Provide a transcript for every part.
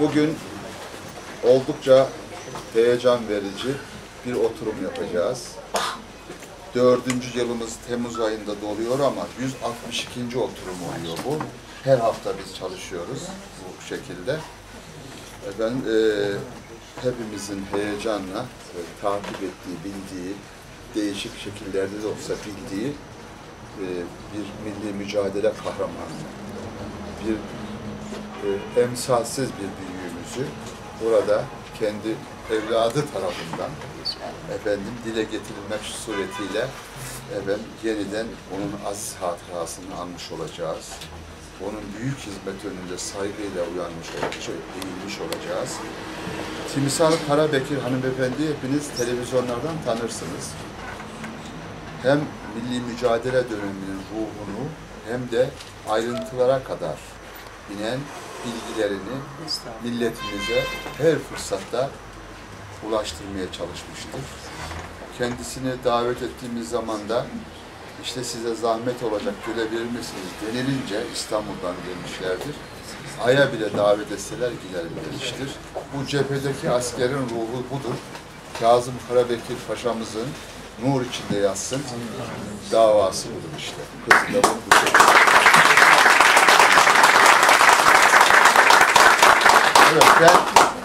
Bugün oldukça heyecan verici bir oturum yapacağız. Dördüncü yılımız Temmuz ayında doluyor ama 162. oturum oluyor bu. Her hafta biz çalışıyoruz bu şekilde. Ben e, hepimizin heyecanla e, takip ettiği, bildiği, değişik şekillerde de olsa bildiği e, bir milli mücadele kahramanı, bir e, emsalsiz bir büyüğümüzü burada kendi evladı tarafından efendim dile getirilmek suretiyle efendim yeniden onun aziz hatırasını anmış olacağız. Onun büyük hizmet önünde saygıyla uyanmış olacağız, eğilmiş olacağız. Timsah Karabekir hanımefendi hepiniz televizyonlardan tanırsınız. Hem milli mücadele döneminin ruhunu hem de ayrıntılara kadar inen bilgilerini milletimize her fırsatta ulaştırmaya çalışmıştır. Kendisini davet ettiğimiz zaman da işte size zahmet olacak gelebilir misiniz denilince İstanbul'dan gelmişlerdir. Ay'a bile davet etseler giderim demiştir. Bu cephedeki askerin ruhu budur. Kazım Karabekir Paşa'mızın nur içinde yatsın davası budur işte. Kızı da budur. Evet ben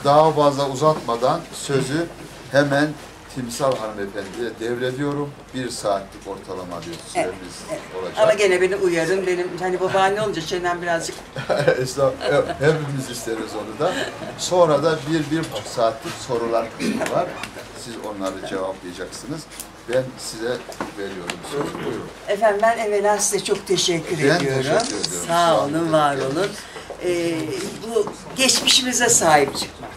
daha fazla uzatmadan sözü hemen Timsal hanımefendiye devrediyorum. Bir saatlik ortalama bir süremiz olacak. Ama gene beni uyarın. Benim hani babaanne olunca çenem birazcık Estağfurullah. Evet, Hepimiz isteriz onu da. Sonra da bir, bir saatlik sorular kısmı var. Siz onları cevaplayacaksınız. Ben size veriyorum sözü. Buyurun. Efendim ben evvela size çok teşekkür Ben ediyorum. teşekkür ediyorum. Sağ olun, var olun. Ee, bu geçmişimize sahip çıkmak.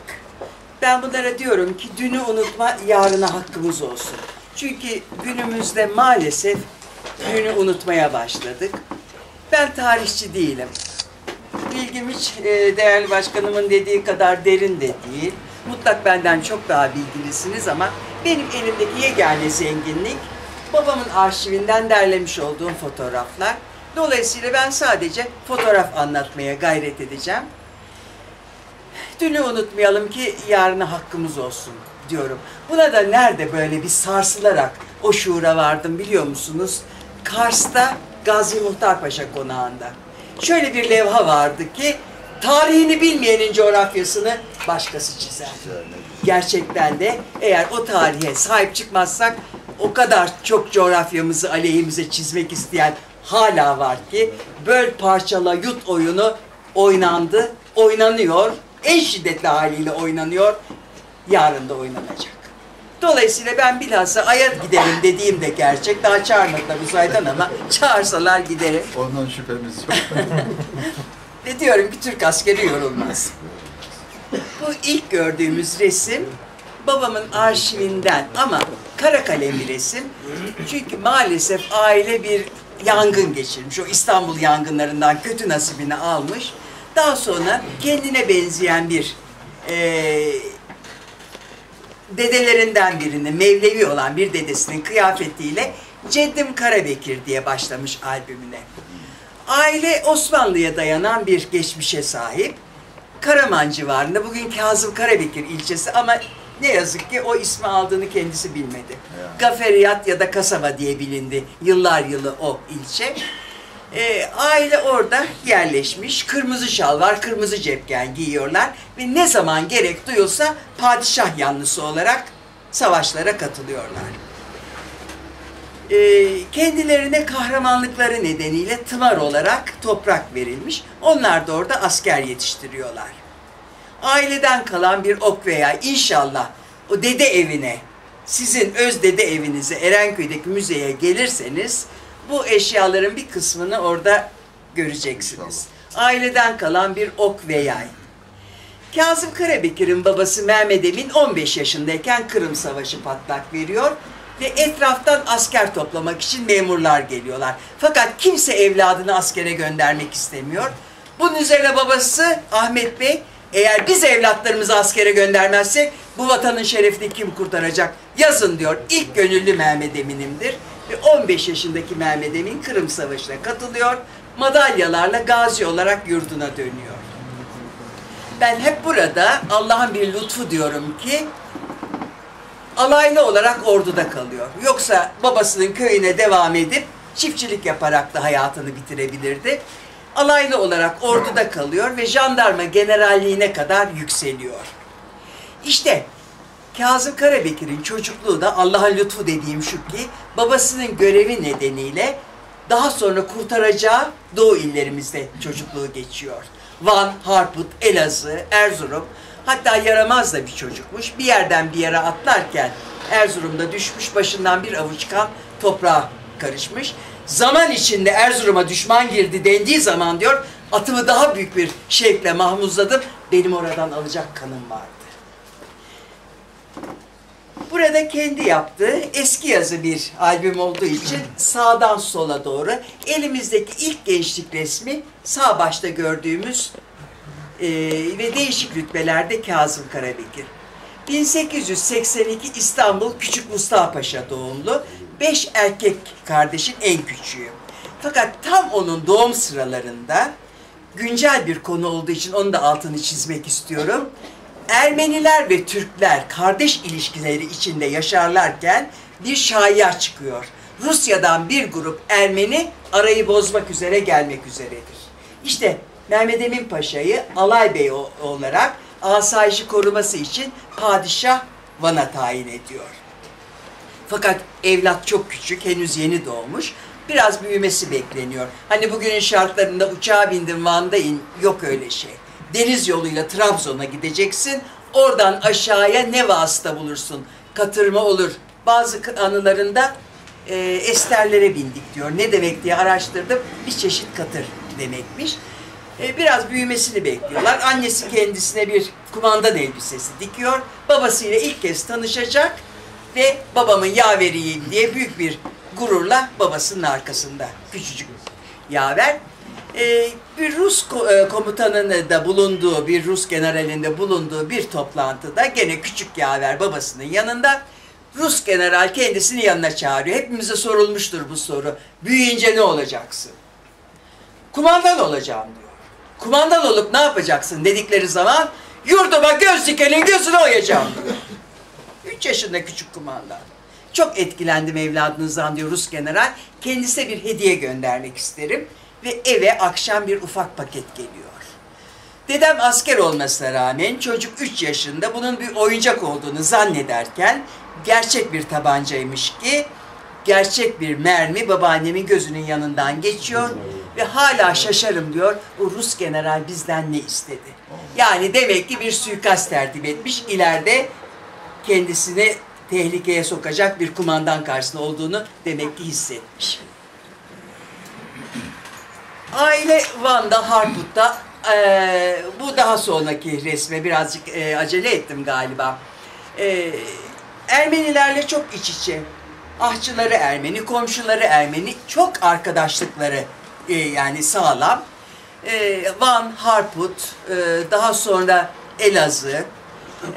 Ben bunlara diyorum ki dünü unutma, yarına hakkımız olsun. Çünkü günümüzde maalesef dünü unutmaya başladık. Ben tarihçi değilim. Bilgim hiç e, değerli başkanımın dediği kadar derin de değil. Mutlak benden çok daha bilgilisiniz ama benim elimdeki yegane zenginlik babamın arşivinden derlemiş olduğum fotoğraflar. Dolayısıyla ben sadece fotoğraf anlatmaya gayret edeceğim. Dünü unutmayalım ki yarına hakkımız olsun diyorum. Buna da nerede böyle bir sarsılarak o şuura vardım biliyor musunuz? Kars'ta Gazi Muhtar Paşa konağında. Şöyle bir levha vardı ki tarihini bilmeyenin coğrafyasını başkası çizer. Gerçekten de eğer o tarihe sahip çıkmazsak o kadar çok coğrafyamızı aleyhimize çizmek isteyen hala var ki böl parçala yut oyunu oynandı, oynanıyor, en şiddetli haliyle oynanıyor, yarın da oynanacak. Dolayısıyla ben bilhassa Ay'a gidelim dediğim de gerçek. Daha çağırmadılar uzaydan ama çağırsalar giderim. Ondan şüphemiz yok. Ve diyorum ki Türk askeri yorulmaz. Bu ilk gördüğümüz resim babamın arşivinden ama kara kalem bir resim. Çünkü maalesef aile bir yangın geçirmiş. O İstanbul yangınlarından kötü nasibini almış. Daha sonra kendine benzeyen bir eee dedelerinden birini, Mevlevi olan bir dedesinin kıyafetiyle Ceddim Karabekir diye başlamış albümüne. Aile Osmanlı'ya dayanan bir geçmişe sahip. Karaman civarında, bugün Kazım Karabekir ilçesi ama ne yazık ki o ismi aldığını kendisi bilmedi. Ya. Gaferiyat ya da kasaba diye bilindi yıllar yılı o ilçe. Ee, aile orada yerleşmiş, kırmızı şal var, kırmızı cepken giyiyorlar ve ne zaman gerek duyulsa padişah yanlısı olarak savaşlara katılıyorlar. Ee, kendilerine kahramanlıkları nedeniyle tımar olarak toprak verilmiş. Onlar da orada asker yetiştiriyorlar. Aileden kalan bir ok veya inşallah o dede evine, sizin öz dede evinize Erenköy'deki müzeye gelirseniz bu eşyaların bir kısmını orada göreceksiniz. Aileden kalan bir ok ve yay. Kazım Karabekir'in babası Mehmet Emin 15 yaşındayken Kırım Savaşı patlak veriyor ve etraftan asker toplamak için memurlar geliyorlar. Fakat kimse evladını askere göndermek istemiyor. Bunun üzerine babası Ahmet Bey eğer biz evlatlarımızı askere göndermezsek bu vatanın şerefini kim kurtaracak? Yazın diyor. İlk gönüllü Mehmet Emin'imdir. Ve 15 yaşındaki Mehmet Emin Kırım Savaşı'na katılıyor. Madalyalarla gazi olarak yurduna dönüyor. Ben hep burada Allah'ın bir lütfu diyorum ki alaylı olarak orduda kalıyor. Yoksa babasının köyüne devam edip çiftçilik yaparak da hayatını bitirebilirdi. Alaylı olarak orduda kalıyor ve jandarma generalliğine kadar yükseliyor. İşte Kazım Karabekir'in çocukluğu da Allah'ın lütfu dediğim şu ki babasının görevi nedeniyle daha sonra kurtaracağı Doğu illerimizde çocukluğu geçiyor. Van, Harput, Elazığ, Erzurum hatta yaramaz da bir çocukmuş. Bir yerden bir yere atlarken Erzurum'da düşmüş başından bir avuç kan toprağa karışmış. Zaman içinde Erzurum'a düşman girdi dendiği zaman diyor atımı daha büyük bir şevkle mahmuzladım. Benim oradan alacak kanım vardı. Burada kendi yaptığı eski yazı bir albüm olduğu için sağdan sola doğru elimizdeki ilk gençlik resmi sağ başta gördüğümüz e, ve değişik rütbelerde Kazım Karabekir. 1882 İstanbul Küçük Mustafa Paşa doğumlu. Beş erkek kardeşin en küçüğü. Fakat tam onun doğum sıralarında güncel bir konu olduğu için onun da altını çizmek istiyorum. Ermeniler ve Türkler kardeş ilişkileri içinde yaşarlarken bir şaya çıkıyor. Rusya'dan bir grup Ermeni arayı bozmak üzere gelmek üzeredir. İşte Mehmet Emin Paşa'yı alay bey olarak asayişi koruması için padişah Van'a tayin ediyor. Fakat evlat çok küçük, henüz yeni doğmuş. Biraz büyümesi bekleniyor. Hani bugünün şartlarında uçağa bindim Van'da in, yok öyle şey. Deniz yoluyla Trabzon'a gideceksin. Oradan aşağıya ne vasıta bulursun? Katırma olur. Bazı anılarında e, esterlere bindik diyor. Ne demek diye araştırdım. Bir çeşit katır demekmiş. E, biraz büyümesini bekliyorlar. Annesi kendisine bir kumandan elbisesi dikiyor. Babasıyla ilk kez tanışacak ve babamın yaveriyim diye büyük bir gururla babasının arkasında. Küçücük yaver. E, bir Rus e, komutanının da bulunduğu, bir Rus generalinde bulunduğu bir toplantıda gene küçük yaver babasının yanında Rus general kendisini yanına çağırıyor. Hepimize sorulmuştur bu soru. Büyüyünce ne olacaksın? Kumandan olacağım diyor. Kumandan olup ne yapacaksın dedikleri zaman yurduma göz dikenin gözünü oyacağım diyor. Üç yaşında küçük kumandan. Çok etkilendim evladınızdan diyor Rus general. Kendisine bir hediye göndermek isterim. Ve eve akşam bir ufak paket geliyor. Dedem asker olmasına rağmen çocuk 3 yaşında bunun bir oyuncak olduğunu zannederken gerçek bir tabancaymış ki gerçek bir mermi babaannemin gözünün yanından geçiyor ve hala şaşarım diyor bu Rus general bizden ne istedi. Yani demek ki bir suikast tertip etmiş ileride kendisini tehlikeye sokacak bir kumandan karşısında olduğunu demek ki hissetmiş. Aile Van'da, Harput'ta eee, bu daha sonraki resme birazcık eee, acele ettim galiba. Eee, Ermenilerle çok iç içe. Ahçıları Ermeni, komşuları Ermeni, çok arkadaşlıkları eee, yani sağlam. Eee, Van, Harput, eee, daha sonra Elazığ.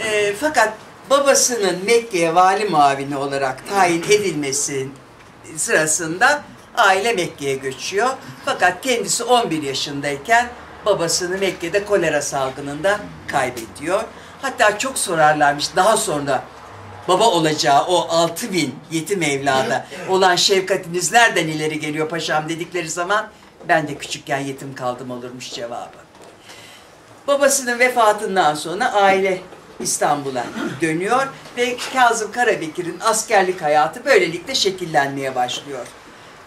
Eee, fakat babasının Mekke'ye vali muavini olarak tayin edilmesi sırasında aile Mekke'ye göçüyor. Fakat kendisi 11 yaşındayken babasını Mekke'de kolera salgınında kaybediyor. Hatta çok sorarlarmış daha sonra baba olacağı o 6 bin yetim evlada olan şefkatiniz nereden ileri geliyor paşam dedikleri zaman ben de küçükken yetim kaldım olurmuş cevabı. Babasının vefatından sonra aile İstanbul'a dönüyor ve Kazım Karabekir'in askerlik hayatı böylelikle şekillenmeye başlıyor.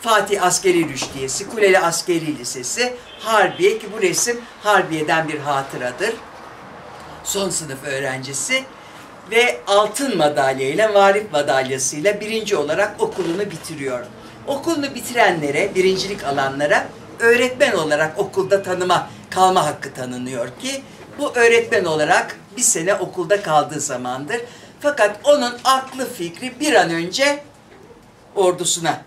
Fatih Askeri Rüştiyesi, Kuleli Askeri Lisesi, Harbiye ki bu resim Harbiye'den bir hatıradır. Son sınıf öğrencisi ve altın madalya ile varif madalyasıyla birinci olarak okulunu bitiriyor. Okulunu bitirenlere, birincilik alanlara öğretmen olarak okulda tanıma, kalma hakkı tanınıyor ki bu öğretmen olarak bir sene okulda kaldığı zamandır. Fakat onun aklı fikri bir an önce ordusuna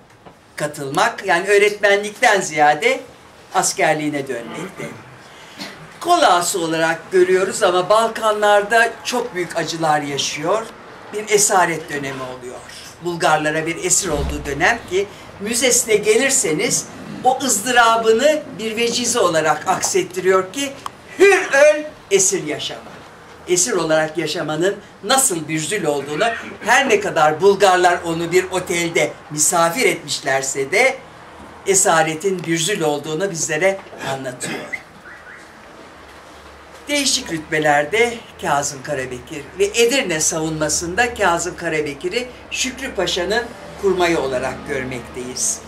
katılmak, yani öğretmenlikten ziyade askerliğine dönmekte. Kolası olarak görüyoruz ama Balkanlarda çok büyük acılar yaşıyor. Bir esaret dönemi oluyor. Bulgarlara bir esir olduğu dönem ki müzesine gelirseniz o ızdırabını bir vecize olarak aksettiriyor ki Hür öl, esir yaşama. Esir olarak yaşamanın nasıl bir zül olduğunu her ne kadar Bulgarlar onu bir otelde misafir etmişlerse de esaretin bir zül olduğunu bizlere anlatıyor. Değişik rütbelerde Kazım Karabekir ve Edirne savunmasında Kazım Karabekir'i Şükrü Paşa'nın kurmayı olarak görmekteyiz.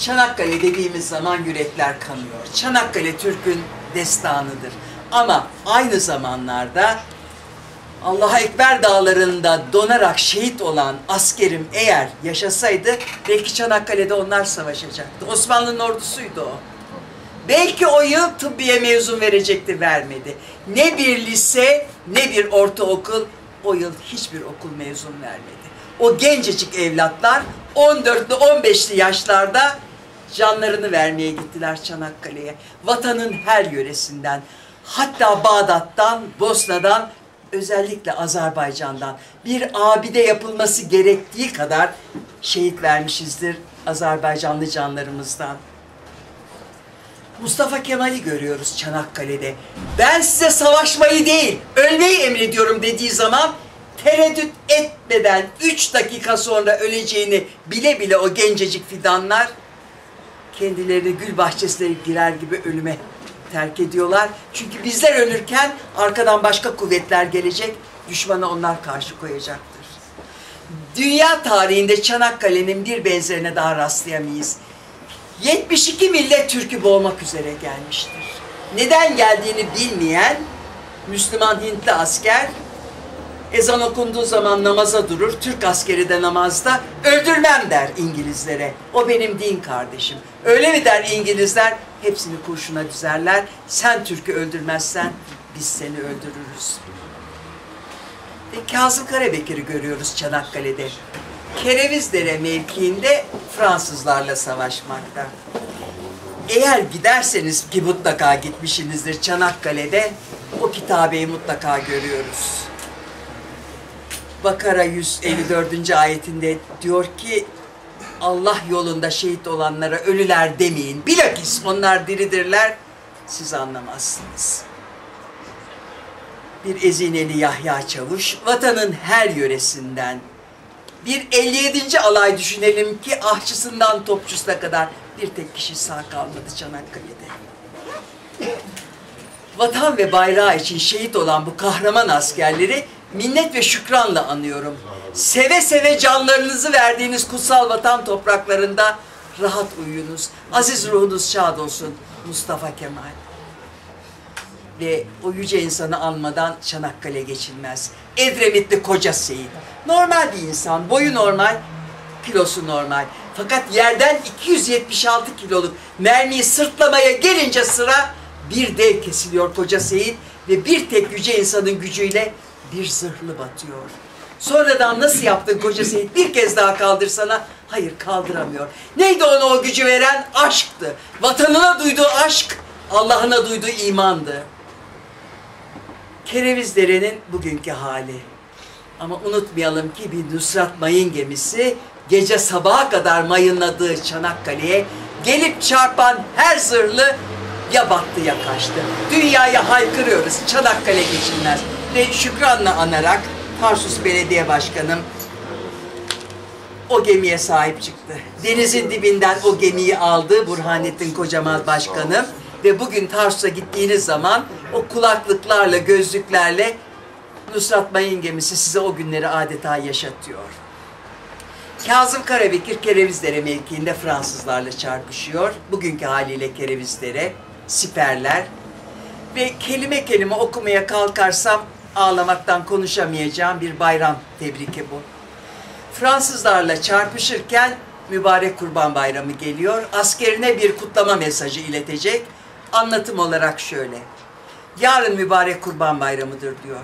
Çanakkale dediğimiz zaman yürekler kanıyor. Çanakkale Türk'ün destanıdır. Ama aynı zamanlarda Allah'a Ekber dağlarında donarak şehit olan askerim eğer yaşasaydı belki Çanakkale'de onlar savaşacaktı. Osmanlı'nın ordusuydu o. Belki o yıl tıbbiye mezun verecekti, vermedi. Ne bir lise, ne bir ortaokul, o yıl hiçbir okul mezun vermedi. O gencecik evlatlar 14'lü 15'li yaşlarda canlarını vermeye gittiler Çanakkale'ye. Vatanın her yöresinden, hatta Bağdat'tan, Bosna'dan, özellikle Azerbaycan'dan bir abide yapılması gerektiği kadar şehit vermişizdir Azerbaycanlı canlarımızdan. Mustafa Kemal'i görüyoruz Çanakkale'de. Ben size savaşmayı değil, ölmeyi emrediyorum dediği zaman tereddüt etmeden 3 dakika sonra öleceğini bile bile o gencecik fidanlar kendilerini gül bahçesine girer gibi ölüme terk ediyorlar. Çünkü bizler ölürken arkadan başka kuvvetler gelecek, düşmana onlar karşı koyacaktır. Dünya tarihinde Çanakkale'nin bir benzerine daha rastlayamayız. 72 millet Türk'ü boğmak üzere gelmiştir. Neden geldiğini bilmeyen Müslüman Hintli asker ezan okunduğu zaman namaza durur. Türk askeri de namazda öldürmem der İngilizlere. O benim din kardeşim. Öyle mi der İngilizler? Hepsini kurşuna düzerler. Sen Türk'ü öldürmezsen biz seni öldürürüz. Ve Kazım Karabekir'i görüyoruz Çanakkale'de. Kerevizdere mevkiinde Fransızlarla savaşmakta. Eğer giderseniz ki mutlaka gitmişsinizdir Çanakkale'de o kitabeyi mutlaka görüyoruz. Bakara 154. ayetinde diyor ki Allah yolunda şehit olanlara ölüler demeyin. Bilakis onlar diridirler, siz anlamazsınız. Bir Ezineli Yahya Çavuş, vatanın her yöresinden, bir 57. alay düşünelim ki ahçısından topçusuna kadar bir tek kişi sağ kalmadı Çanakkale'de. Vatan ve bayrağı için şehit olan bu kahraman askerleri minnet ve şükranla anıyorum. Seve seve canlarınızı verdiğiniz kutsal vatan topraklarında rahat uyuyunuz. Aziz ruhunuz şad olsun Mustafa Kemal. Ve o yüce insanı anmadan Çanakkale geçilmez. Edremitli koca Seyit. Normal bir insan, boyu normal, kilosu normal. Fakat yerden 276 kiloluk mermiyi sırtlamaya gelince sıra bir dev kesiliyor koca Seyit ve bir tek yüce insanın gücüyle bir zırhlı batıyor. Sonradan nasıl yaptın koca Seyit bir kez daha kaldırsana? Hayır kaldıramıyor. Neydi ona o gücü veren? Aşktı. Vatanına duyduğu aşk, Allah'ına duyduğu imandı. Kerevizdere'nin bugünkü hali. Ama unutmayalım ki bir Nusrat Mayın gemisi gece sabaha kadar mayınladığı Çanakkale'ye gelip çarpan her zırhlı ya battı ya kaçtı. Dünyaya haykırıyoruz. Çanakkale geçilmez. Ve şükranla anarak Tarsus Belediye Başkanım o gemiye sahip çıktı. Denizin dibinden o gemiyi aldı Burhanettin Kocamaz Başkanım. Ve bugün Tarsus'a gittiğiniz zaman o kulaklıklarla, gözlüklerle Nusrat Mayın gemisi size o günleri adeta yaşatıyor. Kazım Karabekir Kerevizdere mevkiinde Fransızlarla çarpışıyor. Bugünkü haliyle Kerevizdere, siperler. Ve kelime kelime okumaya kalkarsam ağlamaktan konuşamayacağım bir bayram tebriki bu. Fransızlarla çarpışırken mübarek Kurban Bayramı geliyor. Askerine bir kutlama mesajı iletecek. Anlatım olarak şöyle. Yarın mübarek Kurban Bayramı'dır diyor.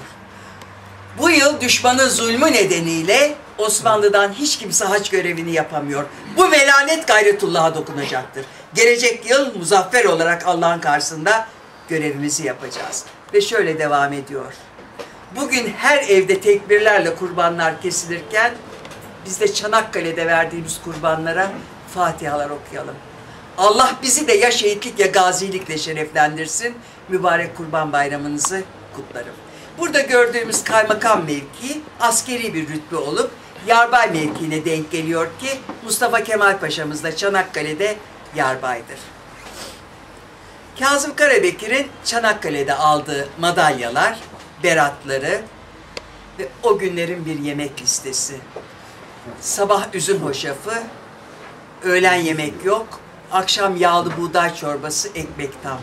Bu yıl düşmanın zulmü nedeniyle Osmanlı'dan hiç kimse haç görevini yapamıyor. Bu melanet gayretullah'a dokunacaktır. Gelecek yıl muzaffer olarak Allah'ın karşısında görevimizi yapacağız. Ve şöyle devam ediyor. Bugün her evde tekbirlerle kurbanlar kesilirken biz de Çanakkale'de verdiğimiz kurbanlara fatihalar okuyalım. Allah bizi de ya şehitlik ya gazilikle şereflendirsin mübarek Kurban Bayramınızı kutlarım. Burada gördüğümüz kaymakam mevkii askeri bir rütbe olup yarbay mevkiine denk geliyor ki Mustafa Kemal Paşa'mız da Çanakkale'de yarbaydır. Kazım Karabekir'in Çanakkale'de aldığı madalyalar, beratları ve o günlerin bir yemek listesi. Sabah üzüm hoşafı, öğlen yemek yok, akşam yağlı buğday çorbası, ekmek tam.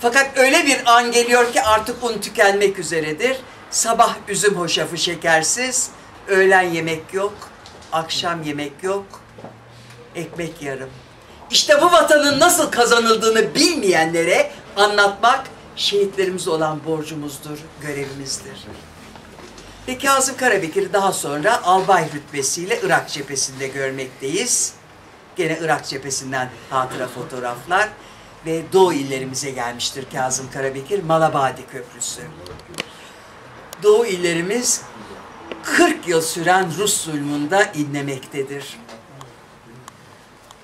Fakat öyle bir an geliyor ki artık un tükenmek üzeredir. Sabah üzüm hoşafı şekersiz, öğlen yemek yok, akşam yemek yok, ekmek yarım. İşte bu vatanın nasıl kazanıldığını bilmeyenlere anlatmak şehitlerimize olan borcumuzdur, görevimizdir. Ve Kazım Karabekir'i daha sonra albay rütbesiyle Irak cephesinde görmekteyiz. Gene Irak cephesinden hatıra fotoğraflar ve Doğu illerimize gelmiştir Kazım Karabekir, Malabadi Köprüsü. Doğu illerimiz 40 yıl süren Rus zulmunda inlemektedir.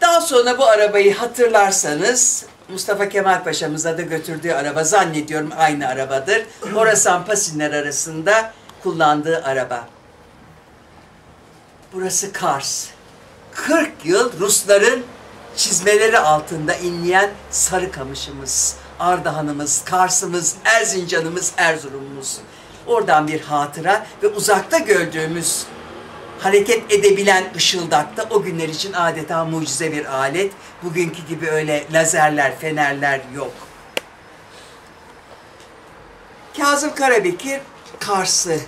Daha sonra bu arabayı hatırlarsanız Mustafa Kemal Paşa'mıza da götürdüğü araba zannediyorum aynı arabadır. Orasan Pasinler arasında kullandığı araba. Burası Kars. 40 yıl Rusların çizmeleri altında inleyen Sarıkamış'ımız, Ardahan'ımız, Kars'ımız, Erzincan'ımız, Erzurum'umuz. Oradan bir hatıra ve uzakta gördüğümüz hareket edebilen ışıldak da o günler için adeta mucize bir alet. Bugünkü gibi öyle lazerler, fenerler yok. Kazım Karabekir Kars'ı,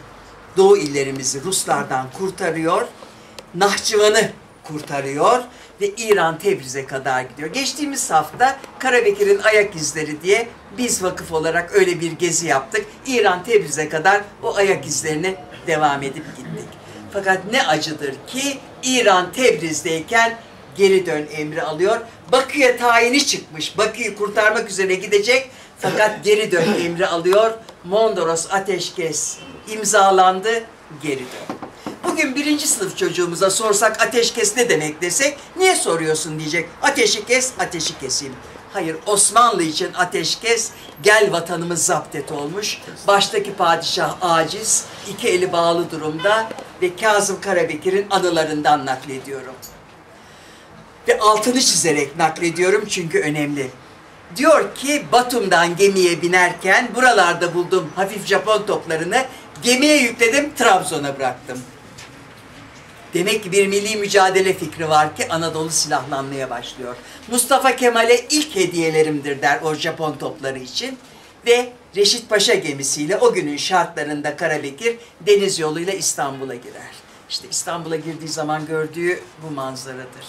Doğu illerimizi Ruslardan kurtarıyor. Nahçıvan'ı kurtarıyor ve İran Tebriz'e kadar gidiyor. Geçtiğimiz hafta Karabekir'in ayak izleri diye biz vakıf olarak öyle bir gezi yaptık. İran Tebriz'e kadar o ayak izlerine devam edip gittik. Fakat ne acıdır ki İran Tebriz'deyken geri dön emri alıyor. Bakü'ye tayini çıkmış. Bakü'yü kurtarmak üzere gidecek. Fakat geri dön emri alıyor. Mondros ateşkes imzalandı. Geri dön. Bugün birinci sınıf çocuğumuza sorsak ateşkes ne demek desek niye soruyorsun diyecek. Ateşi kes, ateşi keseyim. Hayır Osmanlı için ateşkes gel vatanımız zapt et olmuş. Baştaki padişah aciz, iki eli bağlı durumda ve Kazım Karabekir'in anılarından naklediyorum. Ve altını çizerek naklediyorum çünkü önemli. Diyor ki Batum'dan gemiye binerken buralarda buldum hafif Japon toplarını gemiye yükledim Trabzon'a bıraktım. Demek ki bir milli mücadele fikri var ki Anadolu silahlanmaya başlıyor. Mustafa Kemal'e ilk hediyelerimdir der o Japon topları için. Ve Reşit Paşa gemisiyle o günün şartlarında Karabekir deniz yoluyla İstanbul'a girer. İşte İstanbul'a girdiği zaman gördüğü bu manzaradır.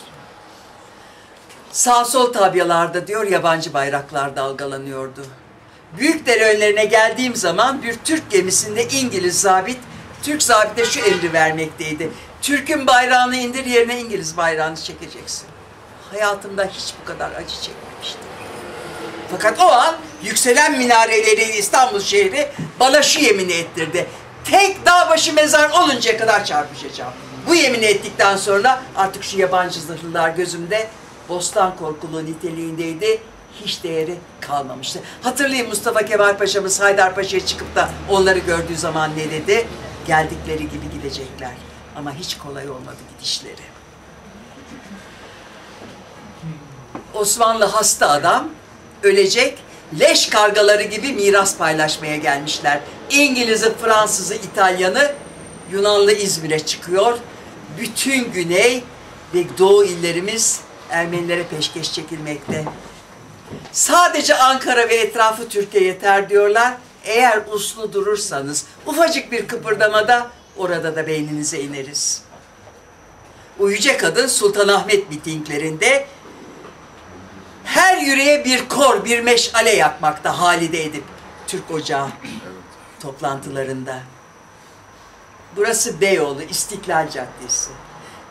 Sağ sol tabyalarda diyor yabancı bayraklar dalgalanıyordu. Büyükdere önlerine geldiğim zaman bir Türk gemisinde İngiliz zabit, Türk zabite şu emri vermekteydi. Türk'ün bayrağını indir yerine İngiliz bayrağını çekeceksin. Hayatımda hiç bu kadar acı çekmemiştim. Fakat o an yükselen minareleriyle İstanbul şehri bana şu yemini ettirdi. Tek dağ başı mezar oluncaya kadar çarpışacağım. Bu yemini ettikten sonra artık şu yabancı zırhlılar gözümde bostan korkuluğu niteliğindeydi. Hiç değeri kalmamıştı. Hatırlayın Mustafa Kemal Paşa'mız Haydarpaşa'ya çıkıp da onları gördüğü zaman ne dedi? Geldikleri gibi gidecekler. Ama hiç kolay olmadı gidişleri. Osmanlı hasta adam ölecek, leş kargaları gibi miras paylaşmaya gelmişler. İngiliz'i, Fransız'ı, İtalyan'ı, Yunanlı İzmir'e çıkıyor. Bütün güney ve doğu illerimiz Ermenilere peşkeş çekilmekte. Sadece Ankara ve etrafı Türkiye yeter diyorlar. Eğer uslu durursanız ufacık bir kıpırdamada orada da beyninize ineriz. Yüce kadın Sultanahmet mitinglerinde her yüreğe bir kor, bir meşale yakmakta Halide Edip Türk Ocağı toplantılarında. Burası Beyoğlu, İstiklal Caddesi.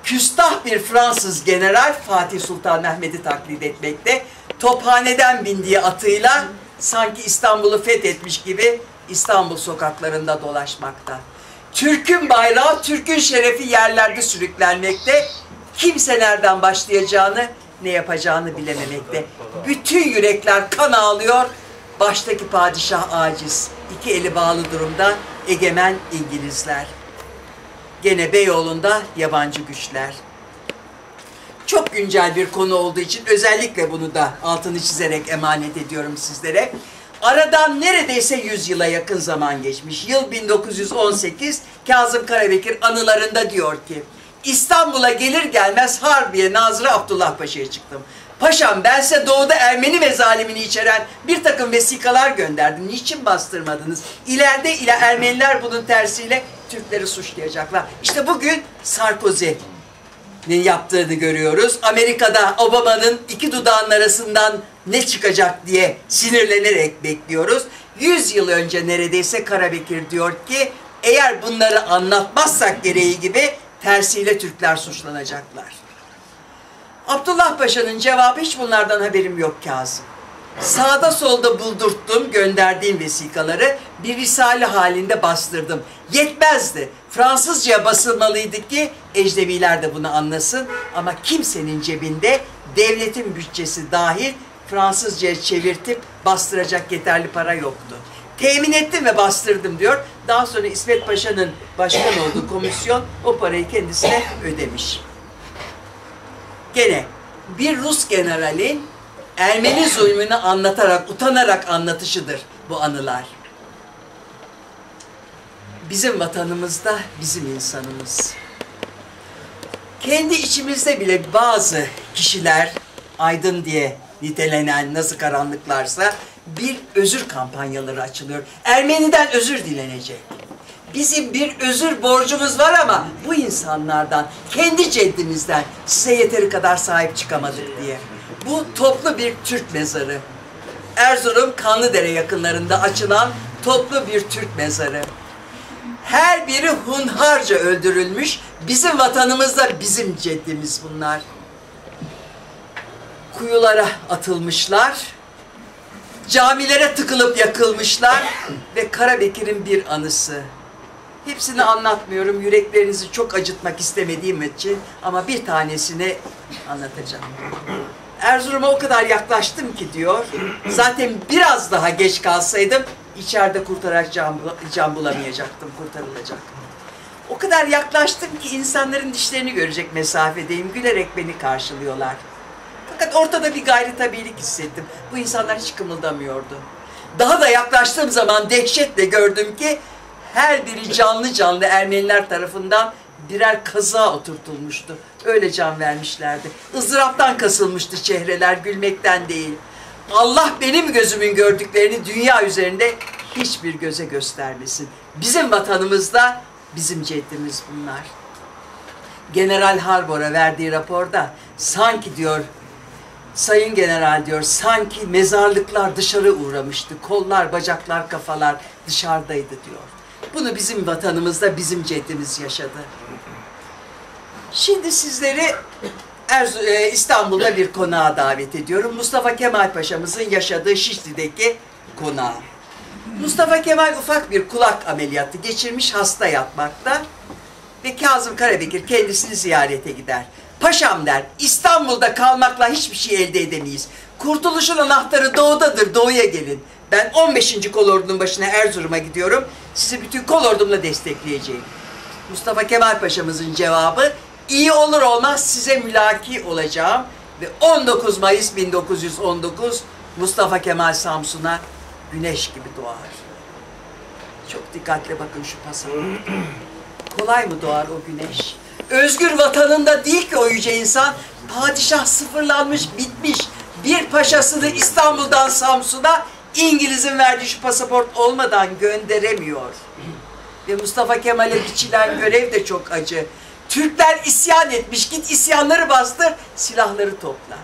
Küstah bir Fransız general Fatih Sultan Mehmet'i taklit etmekte. Tophaneden bindiği atıyla sanki İstanbul'u fethetmiş gibi İstanbul sokaklarında dolaşmakta. Türk'ün bayrağı, Türk'ün şerefi yerlerde sürüklenmekte. Kimse nereden başlayacağını, ne yapacağını bilememekte. Bütün yürekler kan ağlıyor. Baştaki padişah aciz, iki eli bağlı durumda egemen İngilizler. Gene Beyoğlu'nda yabancı güçler. Çok güncel bir konu olduğu için özellikle bunu da altını çizerek emanet ediyorum sizlere. Aradan neredeyse 100 yıla yakın zaman geçmiş. Yıl 1918 Kazım Karabekir anılarında diyor ki İstanbul'a gelir gelmez Harbiye Nazırı Abdullah Paşa'ya çıktım. Paşam ben size doğuda Ermeni ve zalimini içeren bir takım vesikalar gönderdim. Niçin bastırmadınız? İleride ile Ermeniler bunun tersiyle Türkleri suçlayacaklar. İşte bugün Sarkozy yaptığını görüyoruz. Amerika'da Obama'nın iki dudağının arasından ne çıkacak diye sinirlenerek bekliyoruz. 100 yıl önce neredeyse Karabekir diyor ki eğer bunları anlatmazsak gereği gibi tersiyle Türkler suçlanacaklar. Abdullah Paşa'nın cevabı hiç bunlardan haberim yok Kazım. Sağda solda buldurttum, gönderdiğim vesikaları bir risale halinde bastırdım. Yetmezdi. Fransızca basılmalıydı ki ecnebiler de bunu anlasın. Ama kimsenin cebinde devletin bütçesi dahil Fransızca'ya çevirtip bastıracak yeterli para yoktu. Temin ettim ve bastırdım diyor. Daha sonra İsmet Paşa'nın başkan olduğu komisyon o parayı kendisine ödemiş. Gene bir Rus generalin Ermeni zulmünü anlatarak, utanarak anlatışıdır bu anılar. Bizim vatanımızda bizim insanımız. Kendi içimizde bile bazı kişiler aydın diye nitelenen nasıl karanlıklarsa bir özür kampanyaları açılıyor. Ermeniden özür dilenecek. Bizim bir özür borcumuz var ama bu insanlardan, kendi ceddimizden size yeteri kadar sahip çıkamadık diye. Bu toplu bir Türk mezarı. Erzurum Kanlıdere yakınlarında açılan toplu bir Türk mezarı. Her biri hunharca öldürülmüş. Bizim vatanımızda bizim ceddimiz bunlar. Kuyulara atılmışlar. Camilere tıkılıp yakılmışlar ve Karabekir'in bir anısı. Hepsini anlatmıyorum. Yüreklerinizi çok acıtmak istemediğim için ama bir tanesini anlatacağım. Erzurum'a o kadar yaklaştım ki diyor. Zaten biraz daha geç kalsaydım içeride kurtaracak can, can bulamayacaktım, kurtarılacak. O kadar yaklaştım ki insanların dişlerini görecek mesafedeyim. Gülerek beni karşılıyorlar. Fakat ortada bir gayri tabiilik hissettim. Bu insanlar hiç kımıldamıyordu. Daha da yaklaştığım zaman dehşetle gördüm ki her biri canlı canlı Ermeniler tarafından birer kaza oturtulmuştu. Öyle can vermişlerdi. Izdıraptan kasılmıştı çehreler, gülmekten değil. Allah benim gözümün gördüklerini dünya üzerinde hiçbir göze göstermesin. Bizim vatanımızda bizim ceddimiz bunlar. General Harbor'a verdiği raporda sanki diyor Sayın General diyor sanki mezarlıklar dışarı uğramıştı. Kollar, bacaklar, kafalar dışarıdaydı diyor. Bunu bizim vatanımızda bizim ceddimiz yaşadı. Şimdi sizleri Erzu e, İstanbul'da bir konağa davet ediyorum. Mustafa Kemal Paşa'mızın yaşadığı Şişli'deki konağı. Mustafa Kemal ufak bir kulak ameliyatı geçirmiş hasta yatmakta ve Kazım Karabekir kendisini ziyarete gider. Paşam der, İstanbul'da kalmakla hiçbir şey elde edemeyiz. Kurtuluşun anahtarı doğudadır, doğuya gelin. Ben 15. kolordunun başına Erzurum'a gidiyorum. Sizi bütün kolordumla destekleyeceğim. Mustafa Kemal Paşa'mızın cevabı, iyi olur olmaz size mülaki olacağım. Ve 19 Mayıs 1919 Mustafa Kemal Samsun'a güneş gibi doğar. Çok dikkatle bakın şu pasaporta. Kolay mı doğar o güneş? Özgür vatanında değil ki o yüce insan. Padişah sıfırlanmış, bitmiş. Bir paşasını İstanbul'dan Samsun'a İngiliz'in verdiği şu pasaport olmadan gönderemiyor. Ve Mustafa Kemal'e biçilen görev de çok acı. Türkler isyan etmiş, git isyanları bastır, silahları topla.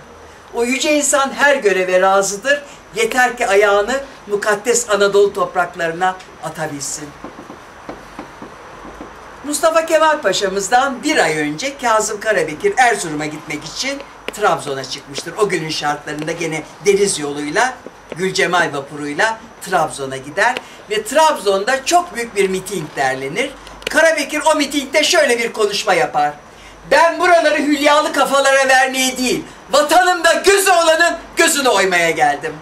O yüce insan her göreve razıdır. Yeter ki ayağını mukaddes Anadolu topraklarına atabilsin. Mustafa Kemal Paşa'mızdan bir ay önce Kazım Karabekir Erzurum'a gitmek için Trabzon'a çıkmıştır. O günün şartlarında gene deniz yoluyla, Gülcemal vapuruyla Trabzon'a gider ve Trabzon'da çok büyük bir miting derlenir. Karabekir o mitingde şöyle bir konuşma yapar. Ben buraları hülyalı kafalara vermeye değil, vatanımda gözü olanın gözünü oymaya geldim.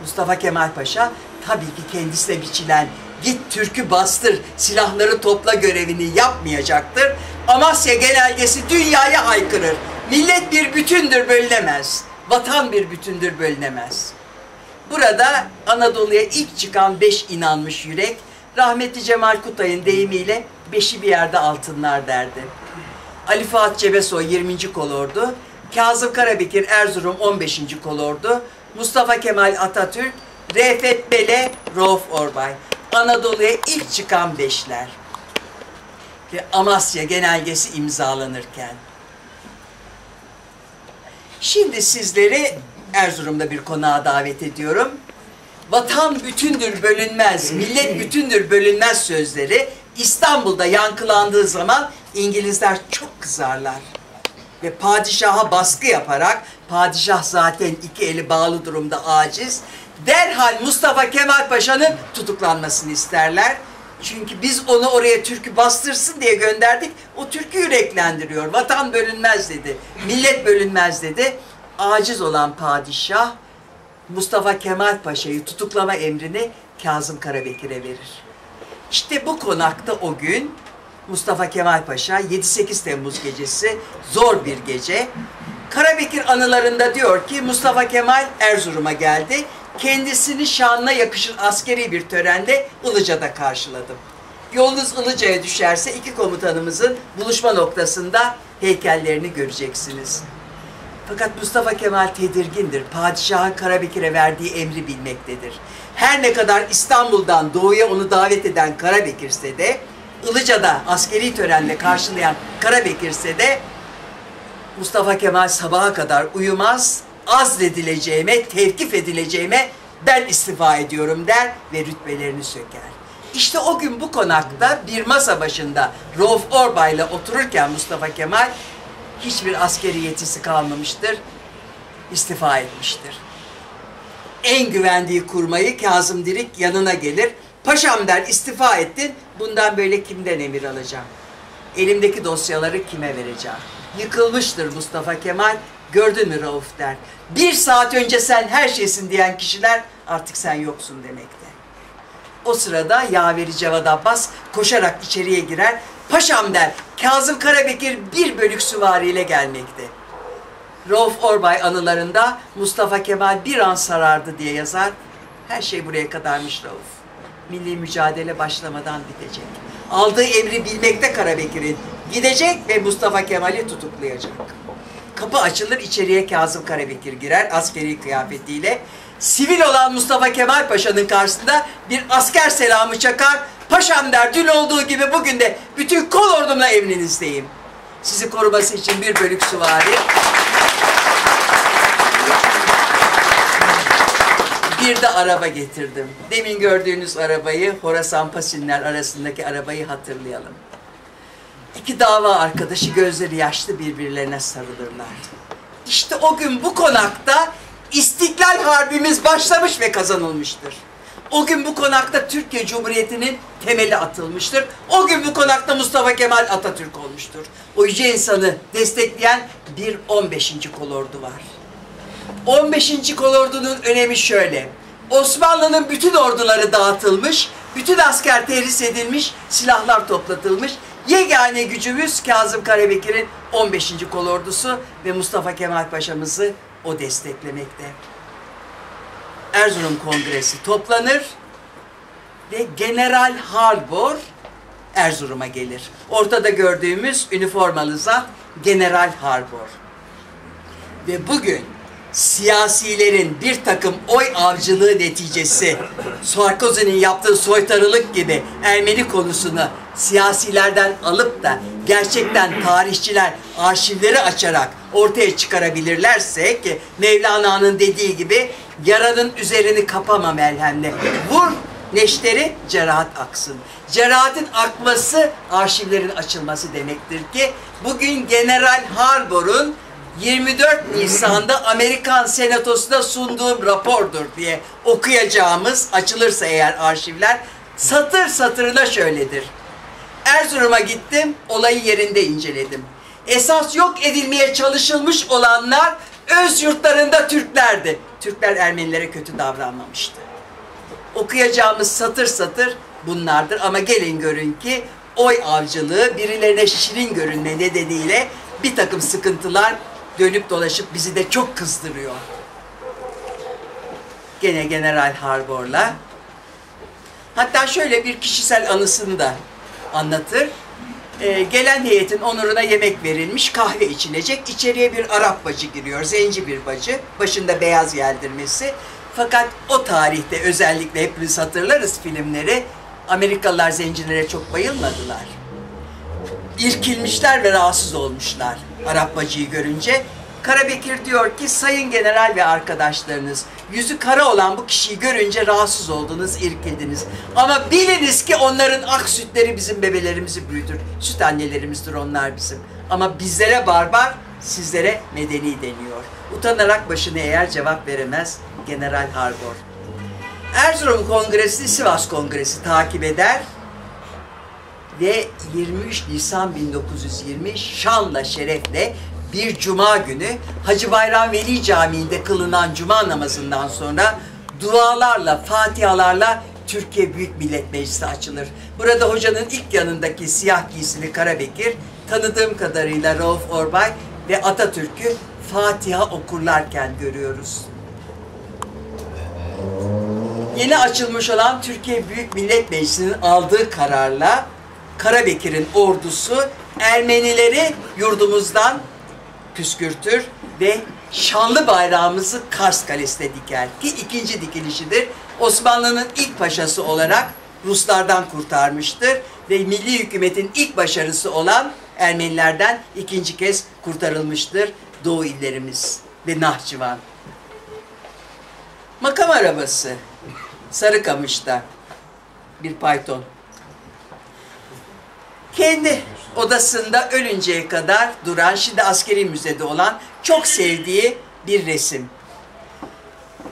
Mustafa Kemal Paşa tabii ki kendisine biçilen git türkü bastır, silahları topla görevini yapmayacaktır. Amasya genelgesi dünyaya haykırır. Millet bir bütündür bölünemez. Vatan bir bütündür bölünemez. Burada Anadolu'ya ilk çıkan beş inanmış yürek, rahmetli Cemal Kutay'ın deyimiyle beşi bir yerde altınlar derdi. Ali Fuat Cebesoy 20. kolordu, Kazım Karabekir Erzurum 15. kolordu, Mustafa Kemal Atatürk, Refet Bele, Rauf Orbay. Anadolu'ya ilk çıkan beşler. Ve Amasya genelgesi imzalanırken. Şimdi sizleri Erzurum'da bir konağa davet ediyorum. Vatan bütündür bölünmez, millet bütündür bölünmez sözleri İstanbul'da yankılandığı zaman İngilizler çok kızarlar. Ve padişaha baskı yaparak, padişah zaten iki eli bağlı durumda aciz, derhal Mustafa Kemal Paşa'nın tutuklanmasını isterler. Çünkü biz onu oraya türkü bastırsın diye gönderdik. O türkü yüreklendiriyor. Vatan bölünmez dedi. Millet bölünmez dedi. Aciz olan padişah Mustafa Kemal Paşa'yı tutuklama emrini Kazım Karabekir'e verir. İşte bu konakta o gün Mustafa Kemal Paşa 7-8 Temmuz gecesi zor bir gece. Karabekir anılarında diyor ki Mustafa Kemal Erzurum'a geldi. Kendisini şanına yakışır askeri bir törende Ilıca'da karşıladım. Yolunuz Ilıca'ya düşerse iki komutanımızın buluşma noktasında heykellerini göreceksiniz. Fakat Mustafa Kemal tedirgindir. Padişahın Karabekir'e verdiği emri bilmektedir. Her ne kadar İstanbul'dan doğuya onu davet eden Karabekir'se de, Ilıca'da askeri törenle karşılayan Karabekir'se de, Mustafa Kemal sabaha kadar uyumaz, azledileceğime, tevkif edileceğime ben istifa ediyorum der ve rütbelerini söker. İşte o gün bu konakta bir masa başında Rauf Orbay'la otururken Mustafa Kemal hiçbir askeri yetisi kalmamıştır, istifa etmiştir. En güvendiği kurmayı Kazım Dirik yanına gelir. Paşam der istifa ettin, bundan böyle kimden emir alacağım? Elimdeki dosyaları kime vereceğim? Yıkılmıştır Mustafa Kemal, gördün mü Rauf der. Bir saat önce sen her şeysin diyen kişiler artık sen yoksun demekte. O sırada yaveri Cevat Abbas koşarak içeriye girer. Paşam der, Kazım Karabekir bir bölük süvariyle gelmekte. Rauf Orbay anılarında Mustafa Kemal bir an sarardı diye yazar. Her şey buraya kadarmış Rauf. Milli mücadele başlamadan bitecek. Aldığı emri bilmekte Karabekir'in. Gidecek ve Mustafa Kemal'i tutuklayacak. Kapı açılır içeriye Kazım Karabekir girer askeri kıyafetiyle. Sivil olan Mustafa Kemal Paşa'nın karşısında bir asker selamı çakar. Paşam der dün olduğu gibi bugün de bütün kol ordumla emrinizdeyim. Sizi koruması için bir bölük süvari. Bir de araba getirdim. Demin gördüğünüz arabayı, Horasan Pasinler arasındaki arabayı hatırlayalım. İki dava arkadaşı gözleri yaşlı birbirlerine sarılırlar. İşte o gün bu konakta İstiklal Harbimiz başlamış ve kazanılmıştır. O gün bu konakta Türkiye Cumhuriyeti'nin temeli atılmıştır. O gün bu konakta Mustafa Kemal Atatürk olmuştur. O yüce insanı destekleyen bir 15. kolordu var. 15. kolordunun önemi şöyle. Osmanlı'nın bütün orduları dağıtılmış, bütün asker terhis edilmiş, silahlar toplatılmış. Yegane gücümüz Kazım Karabekir'in 15. kolordusu ve Mustafa Kemal Paşa'mızı o desteklemekte. Erzurum Kongresi toplanır ve General Harbor Erzurum'a gelir. Ortada gördüğümüz üniformalı zat General Harbor. Ve bugün siyasilerin bir takım oy avcılığı neticesi Sarkozy'nin yaptığı soytarılık gibi Ermeni konusunu siyasilerden alıp da gerçekten tarihçiler arşivleri açarak ortaya çıkarabilirlerse ki Mevlana'nın dediği gibi yaranın üzerini kapama melhemle. Vur neşteri cerahat aksın. Cerahatin akması arşivlerin açılması demektir ki bugün General Harbor'un 24 Nisan'da Amerikan Senatosu'na sunduğum rapordur diye okuyacağımız açılırsa eğer arşivler satır satırına şöyledir. Erzurum'a gittim, olayı yerinde inceledim. Esas yok edilmeye çalışılmış olanlar öz yurtlarında Türklerdi. Türkler Ermenilere kötü davranmamıştı. Okuyacağımız satır satır bunlardır ama gelin görün ki oy avcılığı birilerine şirin görünme nedeniyle bir takım sıkıntılar dönüp dolaşıp bizi de çok kızdırıyor. Gene General Harbor'la Hatta şöyle bir kişisel anısını da anlatır. Ee, gelen heyetin onuruna yemek verilmiş, kahve içilecek. İçeriye bir Arap bacı giriyor, zenci bir bacı. Başında beyaz yeldirmesi. Fakat o tarihte özellikle hepimiz hatırlarız filmleri. Amerikalılar zencilere çok bayılmadılar. İrkilmişler ve rahatsız olmuşlar Arap bacıyı görünce. Karabekir diyor ki sayın general ve arkadaşlarınız yüzü kara olan bu kişiyi görünce rahatsız oldunuz, irkildiniz. Ama biliniz ki onların ak sütleri bizim bebelerimizi büyütür. Süt annelerimizdir onlar bizim. Ama bizlere barbar, sizlere medeni deniyor. Utanarak başını eğer cevap veremez General Harbor. Erzurum Kongresi, Sivas Kongresi takip eder ve 23 Nisan 1920 şanla şerefle bir cuma günü Hacı Bayram Veli Camii'nde kılınan cuma namazından sonra dualarla, fatihalarla Türkiye Büyük Millet Meclisi açılır. Burada hocanın ilk yanındaki siyah giysili Karabekir, tanıdığım kadarıyla Rauf Orbay ve Atatürk'ü Fatiha okurlarken görüyoruz. Yeni açılmış olan Türkiye Büyük Millet Meclisi'nin aldığı kararla Karabekir'in ordusu Ermenileri yurdumuzdan püskürtür ve şanlı bayrağımızı Kars Kalesi'ne diker ki ikinci dikilişidir. Osmanlı'nın ilk paşası olarak Ruslardan kurtarmıştır ve milli hükümetin ilk başarısı olan Ermenilerden ikinci kez kurtarılmıştır Doğu illerimiz ve Nahçıvan. Makam arabası Sarıkamış'ta bir payton kendi odasında ölünceye kadar duran, şimdi askeri müzede olan çok sevdiği bir resim.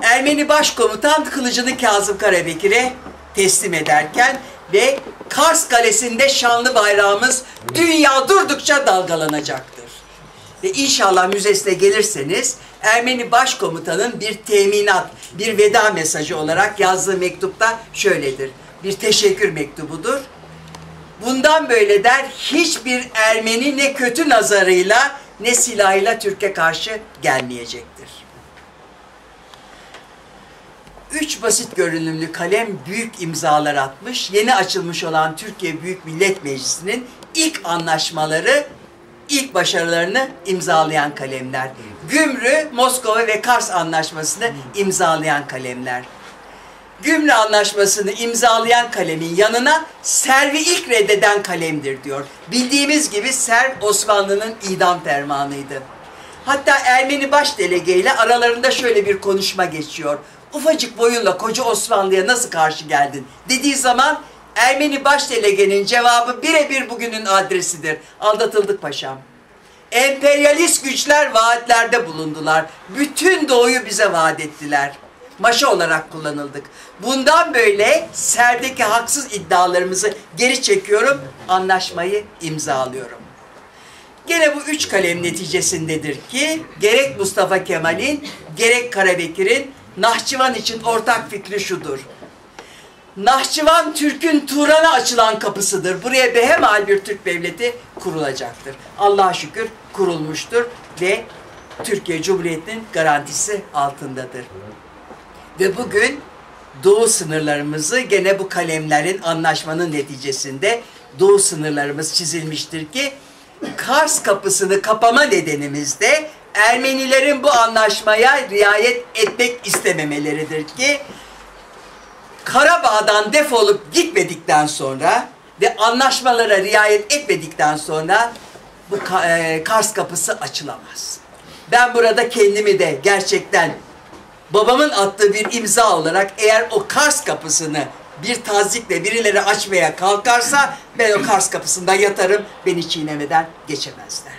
Ermeni başkomutan kılıcını Kazım Karabekir'e teslim ederken ve Kars Kalesi'nde şanlı bayrağımız dünya durdukça dalgalanacaktır. Ve inşallah müzesine gelirseniz Ermeni başkomutanın bir teminat, bir veda mesajı olarak yazdığı mektupta şöyledir. Bir teşekkür mektubudur. Bundan böyle der hiçbir Ermeni ne kötü nazarıyla ne silahıyla Türkiye karşı gelmeyecektir. Üç basit görünümlü kalem büyük imzalar atmış. Yeni açılmış olan Türkiye Büyük Millet Meclisi'nin ilk anlaşmaları, ilk başarılarını imzalayan kalemler. Gümrü, Moskova ve Kars anlaşmasını imzalayan kalemler. Gümrü Anlaşması'nı imzalayan kalemin yanına servi ilk reddeden kalemdir diyor. Bildiğimiz gibi serv Osmanlı'nın idam fermanıydı. Hatta Ermeni baş delegeyle aralarında şöyle bir konuşma geçiyor. Ufacık boyunla koca Osmanlı'ya nasıl karşı geldin dediği zaman Ermeni baş delegenin cevabı birebir bugünün adresidir. Aldatıldık paşam. Emperyalist güçler vaatlerde bulundular. Bütün doğuyu bize vaat ettiler maşa olarak kullanıldık. Bundan böyle serdeki haksız iddialarımızı geri çekiyorum, anlaşmayı imzalıyorum. Gene bu üç kalem neticesindedir ki gerek Mustafa Kemal'in gerek Karabekir'in Nahçıvan için ortak fikri şudur. Nahçıvan Türk'ün Turan'a açılan kapısıdır. Buraya behemal bir Türk devleti kurulacaktır. Allah'a şükür kurulmuştur ve Türkiye Cumhuriyeti'nin garantisi altındadır. Ve bugün doğu sınırlarımızı gene bu kalemlerin anlaşmanın neticesinde doğu sınırlarımız çizilmiştir ki Kars kapısını kapama nedenimiz de Ermenilerin bu anlaşmaya riayet etmek istememeleridir ki Karabağ'dan defolup gitmedikten sonra ve anlaşmalara riayet etmedikten sonra bu Kars kapısı açılamaz. Ben burada kendimi de gerçekten babamın attığı bir imza olarak eğer o Kars kapısını bir tazikle birileri açmaya kalkarsa ben o Kars kapısında yatarım, beni çiğnemeden geçemezler.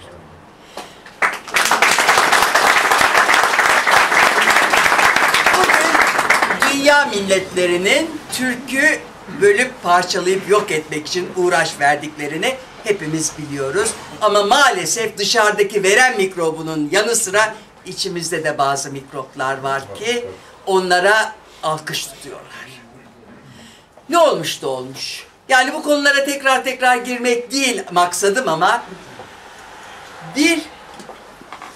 Dünya milletlerinin Türk'ü bölüp parçalayıp yok etmek için uğraş verdiklerini hepimiz biliyoruz. Ama maalesef dışarıdaki veren mikrobunun yanı sıra içimizde de bazı mikroplar var ki onlara alkış tutuyorlar. Ne olmuş da olmuş. Yani bu konulara tekrar tekrar girmek değil maksadım ama bir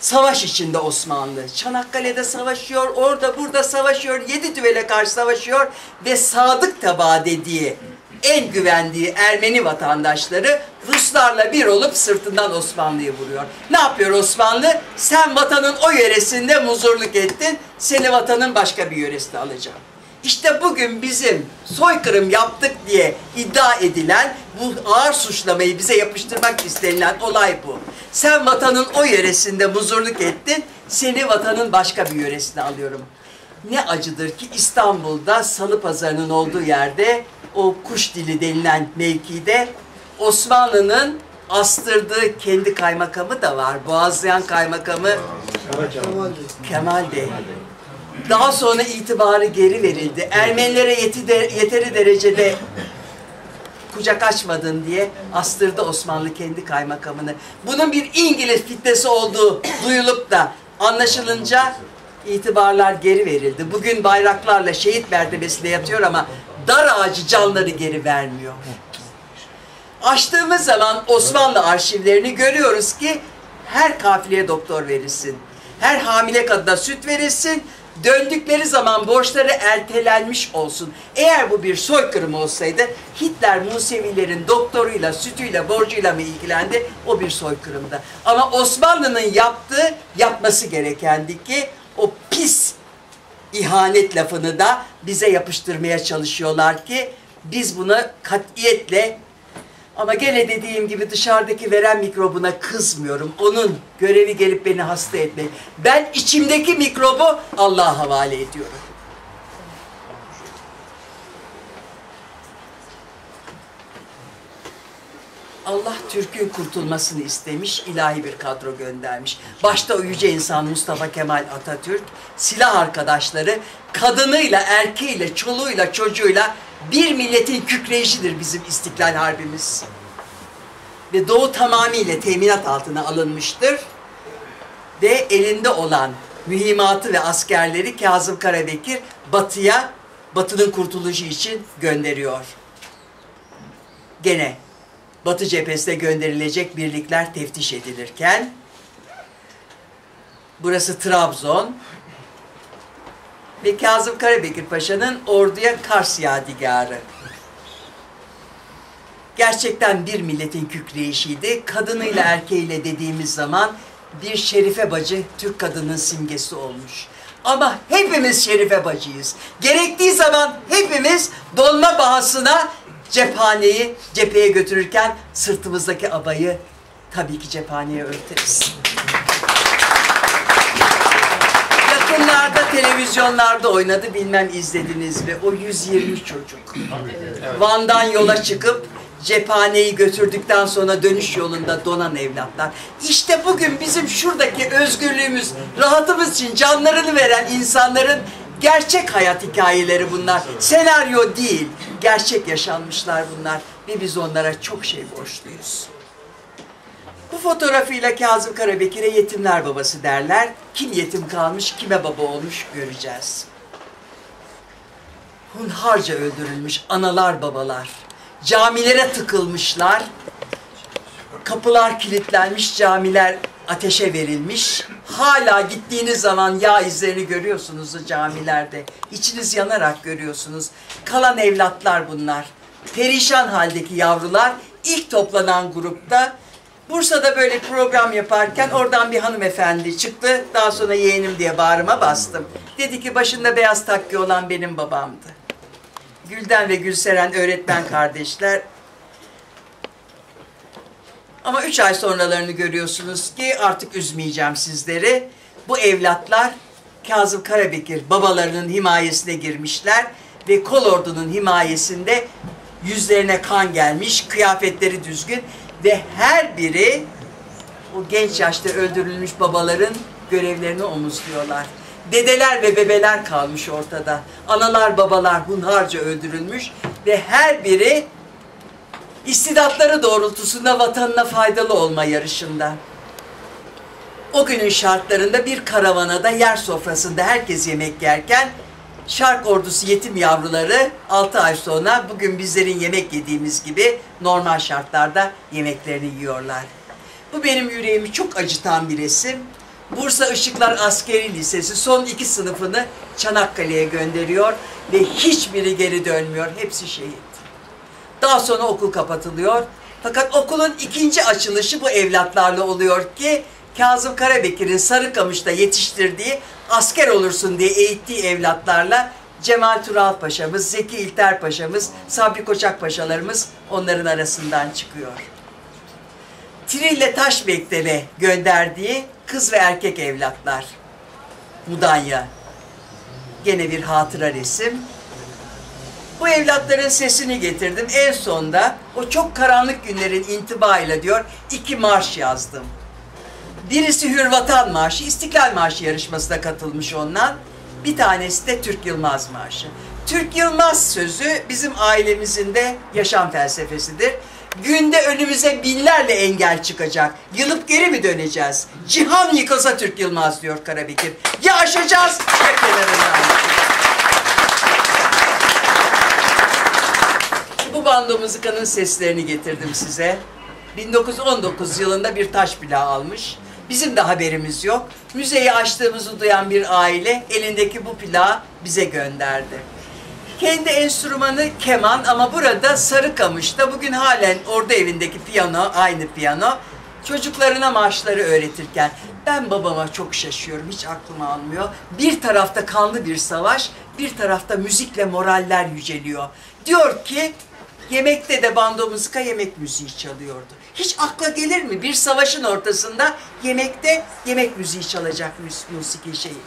savaş içinde Osmanlı. Çanakkale'de savaşıyor, orada burada savaşıyor, yedi düvele karşı savaşıyor ve sadık taba dediği en güvendiği Ermeni vatandaşları Ruslarla bir olup sırtından Osmanlı'yı vuruyor. Ne yapıyor Osmanlı? Sen vatanın o yöresinde muzurluk ettin, seni vatanın başka bir yöresine alacağım. İşte bugün bizim soykırım yaptık diye iddia edilen bu ağır suçlamayı bize yapıştırmak istenilen olay bu. Sen vatanın o yöresinde muzurluk ettin, seni vatanın başka bir yöresine alıyorum. Ne acıdır ki İstanbul'da salı pazarının olduğu yerde o kuş dili denilen mevkide Osmanlı'nın astırdığı kendi kaymakamı da var. Boğazlayan kaymakamı Kemal Bey. Daha sonra itibarı geri verildi. Ermenilere yeti de, yeteri derecede kucak açmadın diye astırdı Osmanlı kendi kaymakamını. Bunun bir İngiliz fitnesi olduğu duyulup da anlaşılınca itibarlar geri verildi. Bugün bayraklarla şehit mertebesinde yatıyor ama dar ağacı canları geri vermiyor. Açtığımız zaman Osmanlı arşivlerini görüyoruz ki her kafileye doktor verilsin. Her hamile kadına süt verilsin. Döndükleri zaman borçları ertelenmiş olsun. Eğer bu bir soykırım olsaydı Hitler Musevilerin doktoruyla, sütüyle, borcuyla mı ilgilendi? O bir soykırımdı. Ama Osmanlı'nın yaptığı, yapması gerekendi ki o pis ihanet lafını da bize yapıştırmaya çalışıyorlar ki biz buna katiyetle ama gene dediğim gibi dışarıdaki veren mikrobuna kızmıyorum. Onun görevi gelip beni hasta etmek. Ben içimdeki mikrobu Allah'a havale ediyorum. Allah Türk'ün kurtulmasını istemiş, ilahi bir kadro göndermiş. Başta o yüce insan Mustafa Kemal Atatürk, silah arkadaşları, kadınıyla, erkeğiyle, çoluğuyla, çocuğuyla bir milletin kükreyişidir bizim İstiklal Harbimiz. Ve Doğu tamamıyla teminat altına alınmıştır. Ve elinde olan mühimmatı ve askerleri Kazım Karabekir batıya, batının kurtuluşu için gönderiyor. Gene Batı cephesine gönderilecek birlikler teftiş edilirken burası Trabzon ve Kazım Karabekir Paşa'nın orduya Kars yadigarı. Gerçekten bir milletin kükreyişiydi. Kadınıyla erkeğiyle dediğimiz zaman bir şerife bacı Türk kadının simgesi olmuş. Ama hepimiz şerife bacıyız. Gerektiği zaman hepimiz donma bahasına cephaneyi cepheye götürürken sırtımızdaki abayı tabii ki cephaneye örteriz. Yakınlarda televizyonlarda oynadı bilmem izlediniz mi? O 120 çocuk. Van'dan yola çıkıp cephaneyi götürdükten sonra dönüş yolunda donan evlatlar. İşte bugün bizim şuradaki özgürlüğümüz, rahatımız için canlarını veren insanların gerçek hayat hikayeleri bunlar. Senaryo değil, gerçek yaşanmışlar bunlar ve biz onlara çok şey borçluyuz. Bu fotoğrafıyla Kazım Karabekir'e yetimler babası derler. Kim yetim kalmış, kime baba olmuş göreceğiz. Hunharca öldürülmüş analar babalar. Camilere tıkılmışlar. Kapılar kilitlenmiş, camiler ateşe verilmiş. Hala gittiğiniz zaman yağ izlerini görüyorsunuz camilerde. İçiniz yanarak görüyorsunuz. Kalan evlatlar bunlar. Perişan haldeki yavrular ilk toplanan grupta Bursa'da böyle program yaparken oradan bir hanımefendi çıktı. Daha sonra yeğenim diye bağrıma bastım. Dedi ki başında beyaz takki olan benim babamdı. Gülden ve Gülseren öğretmen kardeşler. Ama üç ay sonralarını görüyorsunuz ki artık üzmeyeceğim sizleri. Bu evlatlar Kazım Karabekir babalarının himayesine girmişler ve kol ordunun himayesinde yüzlerine kan gelmiş, kıyafetleri düzgün ve her biri o genç yaşta öldürülmüş babaların görevlerini omuzluyorlar. Dedeler ve bebeler kalmış ortada. Analar babalar hunharca öldürülmüş ve her biri istidatları doğrultusunda vatanına faydalı olma yarışında. O günün şartlarında bir karavanada yer sofrasında herkes yemek yerken Şark ordusu yetim yavruları 6 ay sonra bugün bizlerin yemek yediğimiz gibi normal şartlarda yemeklerini yiyorlar. Bu benim yüreğimi çok acıtan bir resim. Bursa Işıklar Askeri Lisesi son iki sınıfını Çanakkale'ye gönderiyor ve hiçbiri geri dönmüyor. Hepsi şehit. Daha sonra okul kapatılıyor. Fakat okulun ikinci açılışı bu evlatlarla oluyor ki Kazım Karabekir'in Sarıkamış'ta yetiştirdiği asker olursun diye eğittiği evlatlarla Cemal Tural Paşa'mız, Zeki İlter Paşa'mız, Sabri Koçak Paşalarımız onların arasından çıkıyor. Trille Taş Mektebe gönderdiği kız ve erkek evlatlar. Mudanya. Gene bir hatıra resim. Bu evlatların sesini getirdim. En sonda o çok karanlık günlerin intibayla diyor iki marş yazdım. Birisi Hürvatan Marşı, İstiklal Marşı yarışmasına katılmış ondan. Bir tanesi de Türk Yılmaz Marşı. Türk Yılmaz sözü bizim ailemizin de yaşam felsefesidir. Günde önümüze binlerle engel çıkacak. Yılıp geri mi döneceğiz? Cihan yıkılsa Türk Yılmaz diyor Karabekir. Ya aşacağız ya kenarından. Bu bando mızıkanın seslerini getirdim size. 1919 yılında bir taş plağı almış. Bizim de haberimiz yok. Müzeyi açtığımızı duyan bir aile elindeki bu plağı bize gönderdi. Kendi enstrümanı keman ama burada Sarıkamış'ta bugün halen orada evindeki piyano, aynı piyano. Çocuklarına marşları öğretirken ben babama çok şaşıyorum, hiç aklım almıyor. Bir tarafta kanlı bir savaş, bir tarafta müzikle moraller yüceliyor. Diyor ki Yemekte de bando muzika yemek müziği çalıyordu. Hiç akla gelir mi bir savaşın ortasında yemekte yemek müziği çalacak musiki şeyi.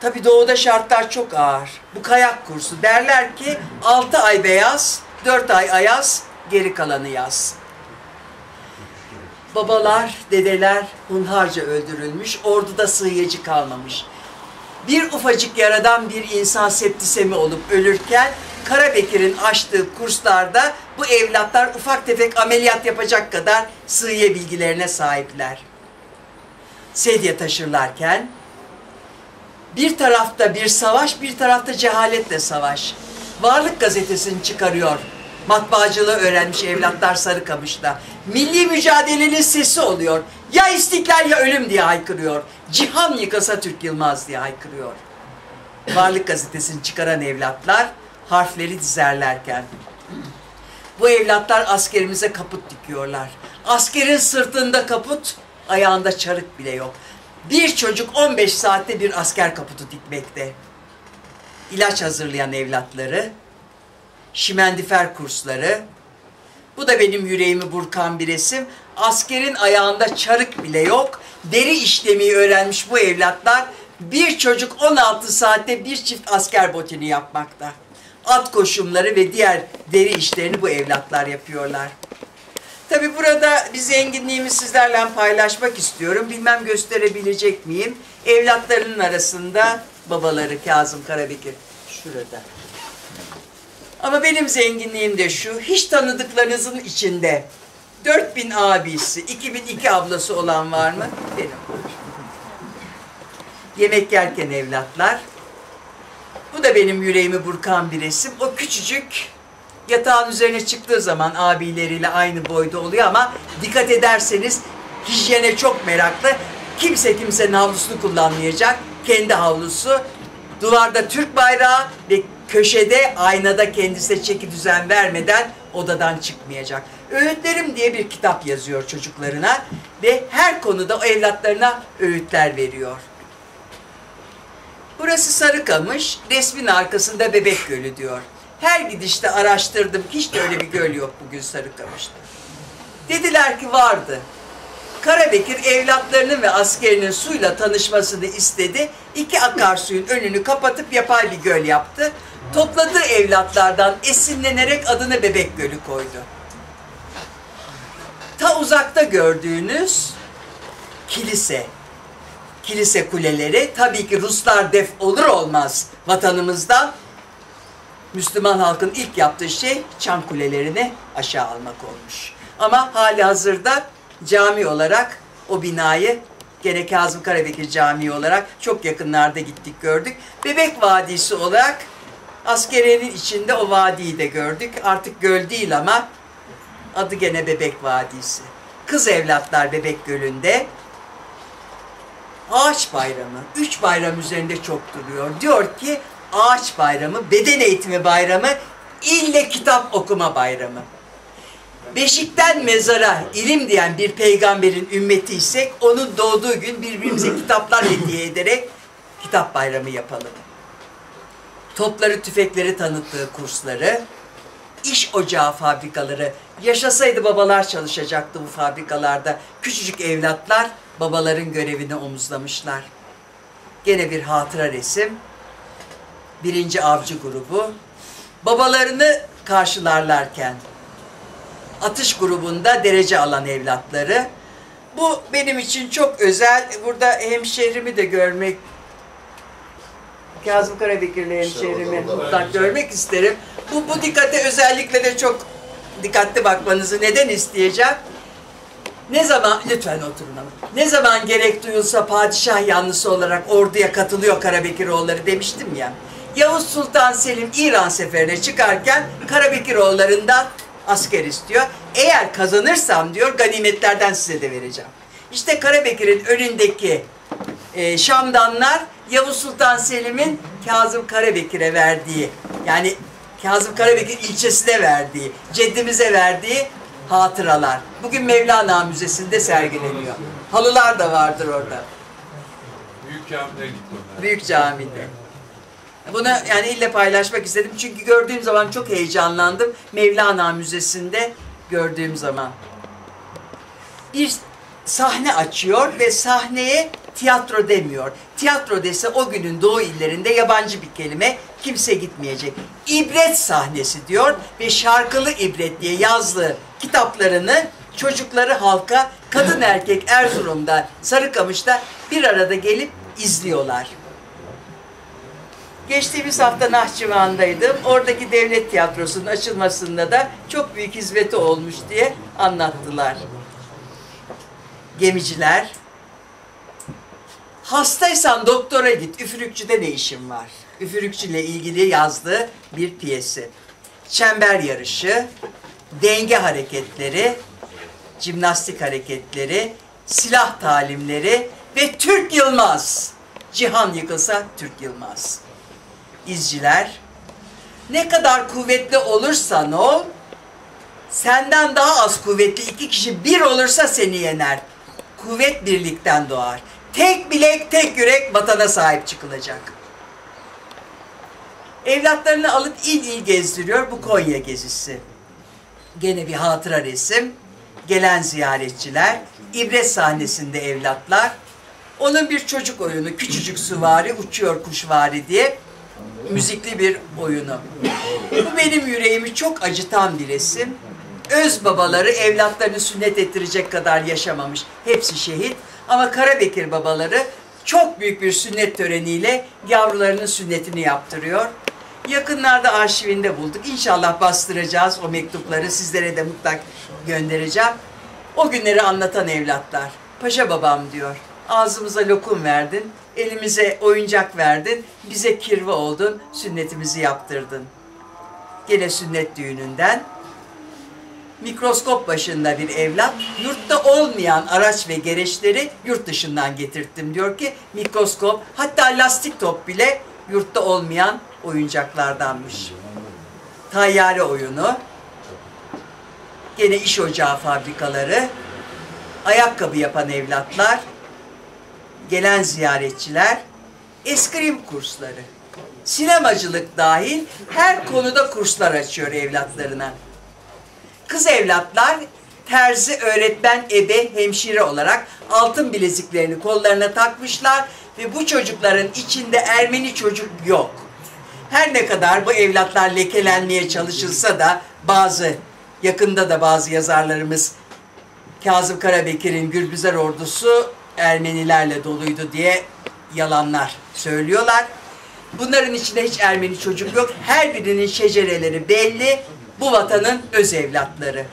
Tabi doğuda şartlar çok ağır. Bu kayak kursu derler ki 6 ay beyaz, 4 ay ayaz, geri kalanı yaz. Babalar, dedeler hunharca öldürülmüş, orduda sığıyıcı kalmamış. Bir ufacık yaradan bir insan septisemi olup ölürken Karabekir'in açtığı kurslarda bu evlatlar ufak tefek ameliyat yapacak kadar sığıye bilgilerine sahipler. Sedye taşırlarken bir tarafta bir savaş, bir tarafta cehaletle savaş. Varlık gazetesini çıkarıyor. Matbaacılığı öğrenmiş evlatlar Sarıkamış'ta. Milli mücadelenin sesi oluyor. Ya istiklal ya ölüm diye haykırıyor. Cihan yıkasa Türk Yılmaz diye haykırıyor. Varlık gazetesini çıkaran evlatlar harfleri dizerlerken. Bu evlatlar askerimize kaput dikiyorlar. Askerin sırtında kaput, ayağında çarık bile yok. Bir çocuk 15 saatte bir asker kaputu dikmekte. İlaç hazırlayan evlatları, şimendifer kursları, bu da benim yüreğimi burkan bir resim. Askerin ayağında çarık bile yok. Deri işlemeyi öğrenmiş bu evlatlar bir çocuk 16 saatte bir çift asker botini yapmakta. At koşumları ve diğer deri işlerini bu evlatlar yapıyorlar. Tabi burada bir zenginliğimi sizlerle paylaşmak istiyorum. Bilmem gösterebilecek miyim? Evlatlarının arasında babaları Kazım Karabekir şurada. Ama benim zenginliğim de şu, hiç tanıdıklarınızın içinde 4000 abisi, 2002 ablası olan var mı? Benim. Yemek yerken evlatlar. Bu da benim yüreğimi burkan bir resim. O küçücük yatağın üzerine çıktığı zaman abileriyle aynı boyda oluyor ama dikkat ederseniz hijyene çok meraklı. Kimse kimsenin havlusunu kullanmayacak. Kendi havlusu. Duvarda Türk bayrağı ve köşede aynada kendisine çeki düzen vermeden odadan çıkmayacak. Öğütlerim diye bir kitap yazıyor çocuklarına ve her konuda o evlatlarına öğütler veriyor. Burası Sarıkamış, resmin arkasında Bebek Gölü diyor. Her gidişte araştırdım, hiç de öyle bir göl yok bugün Sarıkamış'ta. Dediler ki vardı. Karabekir evlatlarının ve askerinin suyla tanışmasını istedi. İki akarsuyun önünü kapatıp yapay bir göl yaptı. Topladığı evlatlardan esinlenerek adını Bebek Gölü koydu. Ta uzakta gördüğünüz kilise, kilise kuleleri tabii ki Ruslar def olur olmaz vatanımızdan Müslüman halkın ilk yaptığı şey çan kulelerini aşağı almak olmuş. Ama hali hazırda cami olarak o binayı. Gene Kazım Karabekir Camii olarak çok yakınlarda gittik gördük. Bebek Vadisi olarak askeriyenin içinde o vadiyi de gördük. Artık göl değil ama adı gene Bebek Vadisi. Kız evlatlar Bebek Gölü'nde Ağaç bayramı. Üç bayram üzerinde çok duruyor. Diyor ki ağaç bayramı, beden eğitimi bayramı, ille kitap okuma bayramı. Beşikten mezara ilim diyen bir peygamberin ümmetiysek onun doğduğu gün birbirimize kitaplar hediye ederek kitap bayramı yapalım. Topları tüfekleri tanıttığı kursları, iş ocağı fabrikaları, yaşasaydı babalar çalışacaktı bu fabrikalarda. Küçücük evlatlar babaların görevini omuzlamışlar. Gene bir hatıra resim. Birinci avcı grubu. Babalarını karşılarlarken atış grubunda derece alan evlatları. Bu benim için çok özel. Burada hemşehrimi de görmek Kazım Karabekirli hemşehrimi orada. buradan görmek isterim. Bu, bu dikkate özellikle de çok dikkatli bakmanızı neden isteyeceğim? Ne zaman, lütfen oturun ama. Ne zaman gerek duyulsa padişah yanlısı olarak orduya katılıyor Karabekiroğulları demiştim ya. Yavuz Sultan Selim İran seferine çıkarken Karabekiroğullarından asker istiyor. Eğer kazanırsam diyor ganimetlerden size de vereceğim. İşte Karabekir'in önündeki e, Şamdanlar Yavuz Sultan Selim'in Kazım Karabekir'e verdiği yani Kazım Karabekir ilçesine verdiği, ceddimize verdiği hatıralar. Bugün Mevlana Müzesi'nde sergileniyor. Halılar da vardır orada. Büyük camide gitti onlar. Büyük camide. Bunu yani ille paylaşmak istedim. Çünkü gördüğüm zaman çok heyecanlandım. Mevlana Müzesi'nde gördüğüm zaman. Bir sahne açıyor ve sahneye tiyatro demiyor. Tiyatro dese o günün doğu illerinde yabancı bir kelime kimse gitmeyecek. İbret sahnesi diyor ve şarkılı ibret diye yazdığı kitaplarını çocukları halka kadın erkek Erzurum'da Sarıkamış'ta bir arada gelip izliyorlar. Geçtiğimiz hafta Nahçıvan'daydım. Oradaki devlet tiyatrosunun açılmasında da çok büyük hizmeti olmuş diye anlattılar. Gemiciler, hastaysan doktora git, üfürükçüde ne işin var? Üfürükçüyle ilgili yazdığı bir piyesi. Çember yarışı, denge hareketleri, jimnastik hareketleri, silah talimleri ve Türk Yılmaz. Cihan yıkılsa Türk Yılmaz. İzciler, ne kadar kuvvetli olursan ol, senden daha az kuvvetli iki kişi bir olursa seni yener. Kuvvet birlikten doğar. Tek bilek, tek yürek vatana sahip çıkılacak. Evlatlarını alıp il il gezdiriyor bu Konya gezisi. Gene bir hatıra resim. Gelen ziyaretçiler, ibret sahnesinde evlatlar. Onun bir çocuk oyunu, küçücük süvari, uçuyor kuşvari diye müzikli bir oyunu. Bu benim yüreğimi çok acıtan bir resim. Öz babaları evlatlarını sünnet ettirecek kadar yaşamamış. Hepsi şehit. Ama Karabekir babaları çok büyük bir sünnet töreniyle yavrularının sünnetini yaptırıyor. Yakınlarda arşivinde bulduk. İnşallah bastıracağız o mektupları. Sizlere de mutlak göndereceğim. O günleri anlatan evlatlar. Paşa babam diyor. Ağzımıza lokum verdin, elimize oyuncak verdin, bize kirve oldun, sünnetimizi yaptırdın. Gene sünnet düğününden mikroskop başında bir evlat yurtta olmayan araç ve gereçleri yurt dışından getirttim diyor ki mikroskop hatta lastik top bile yurtta olmayan oyuncaklardanmış. Tayyare oyunu, gene iş ocağı fabrikaları, ayakkabı yapan evlatlar, gelen ziyaretçiler, eskrim kursları, sinemacılık dahil her konuda kurslar açıyor evlatlarına. Kız evlatlar terzi, öğretmen, ebe, hemşire olarak altın bileziklerini kollarına takmışlar ve bu çocukların içinde Ermeni çocuk yok. Her ne kadar bu evlatlar lekelenmeye çalışılsa da bazı, yakında da bazı yazarlarımız Kazım Karabekir'in Gülbüzer ordusu Ermenilerle doluydu diye yalanlar söylüyorlar. Bunların içinde hiç Ermeni çocuk yok. Her birinin şecereleri belli. Bu vatanın öz evlatları.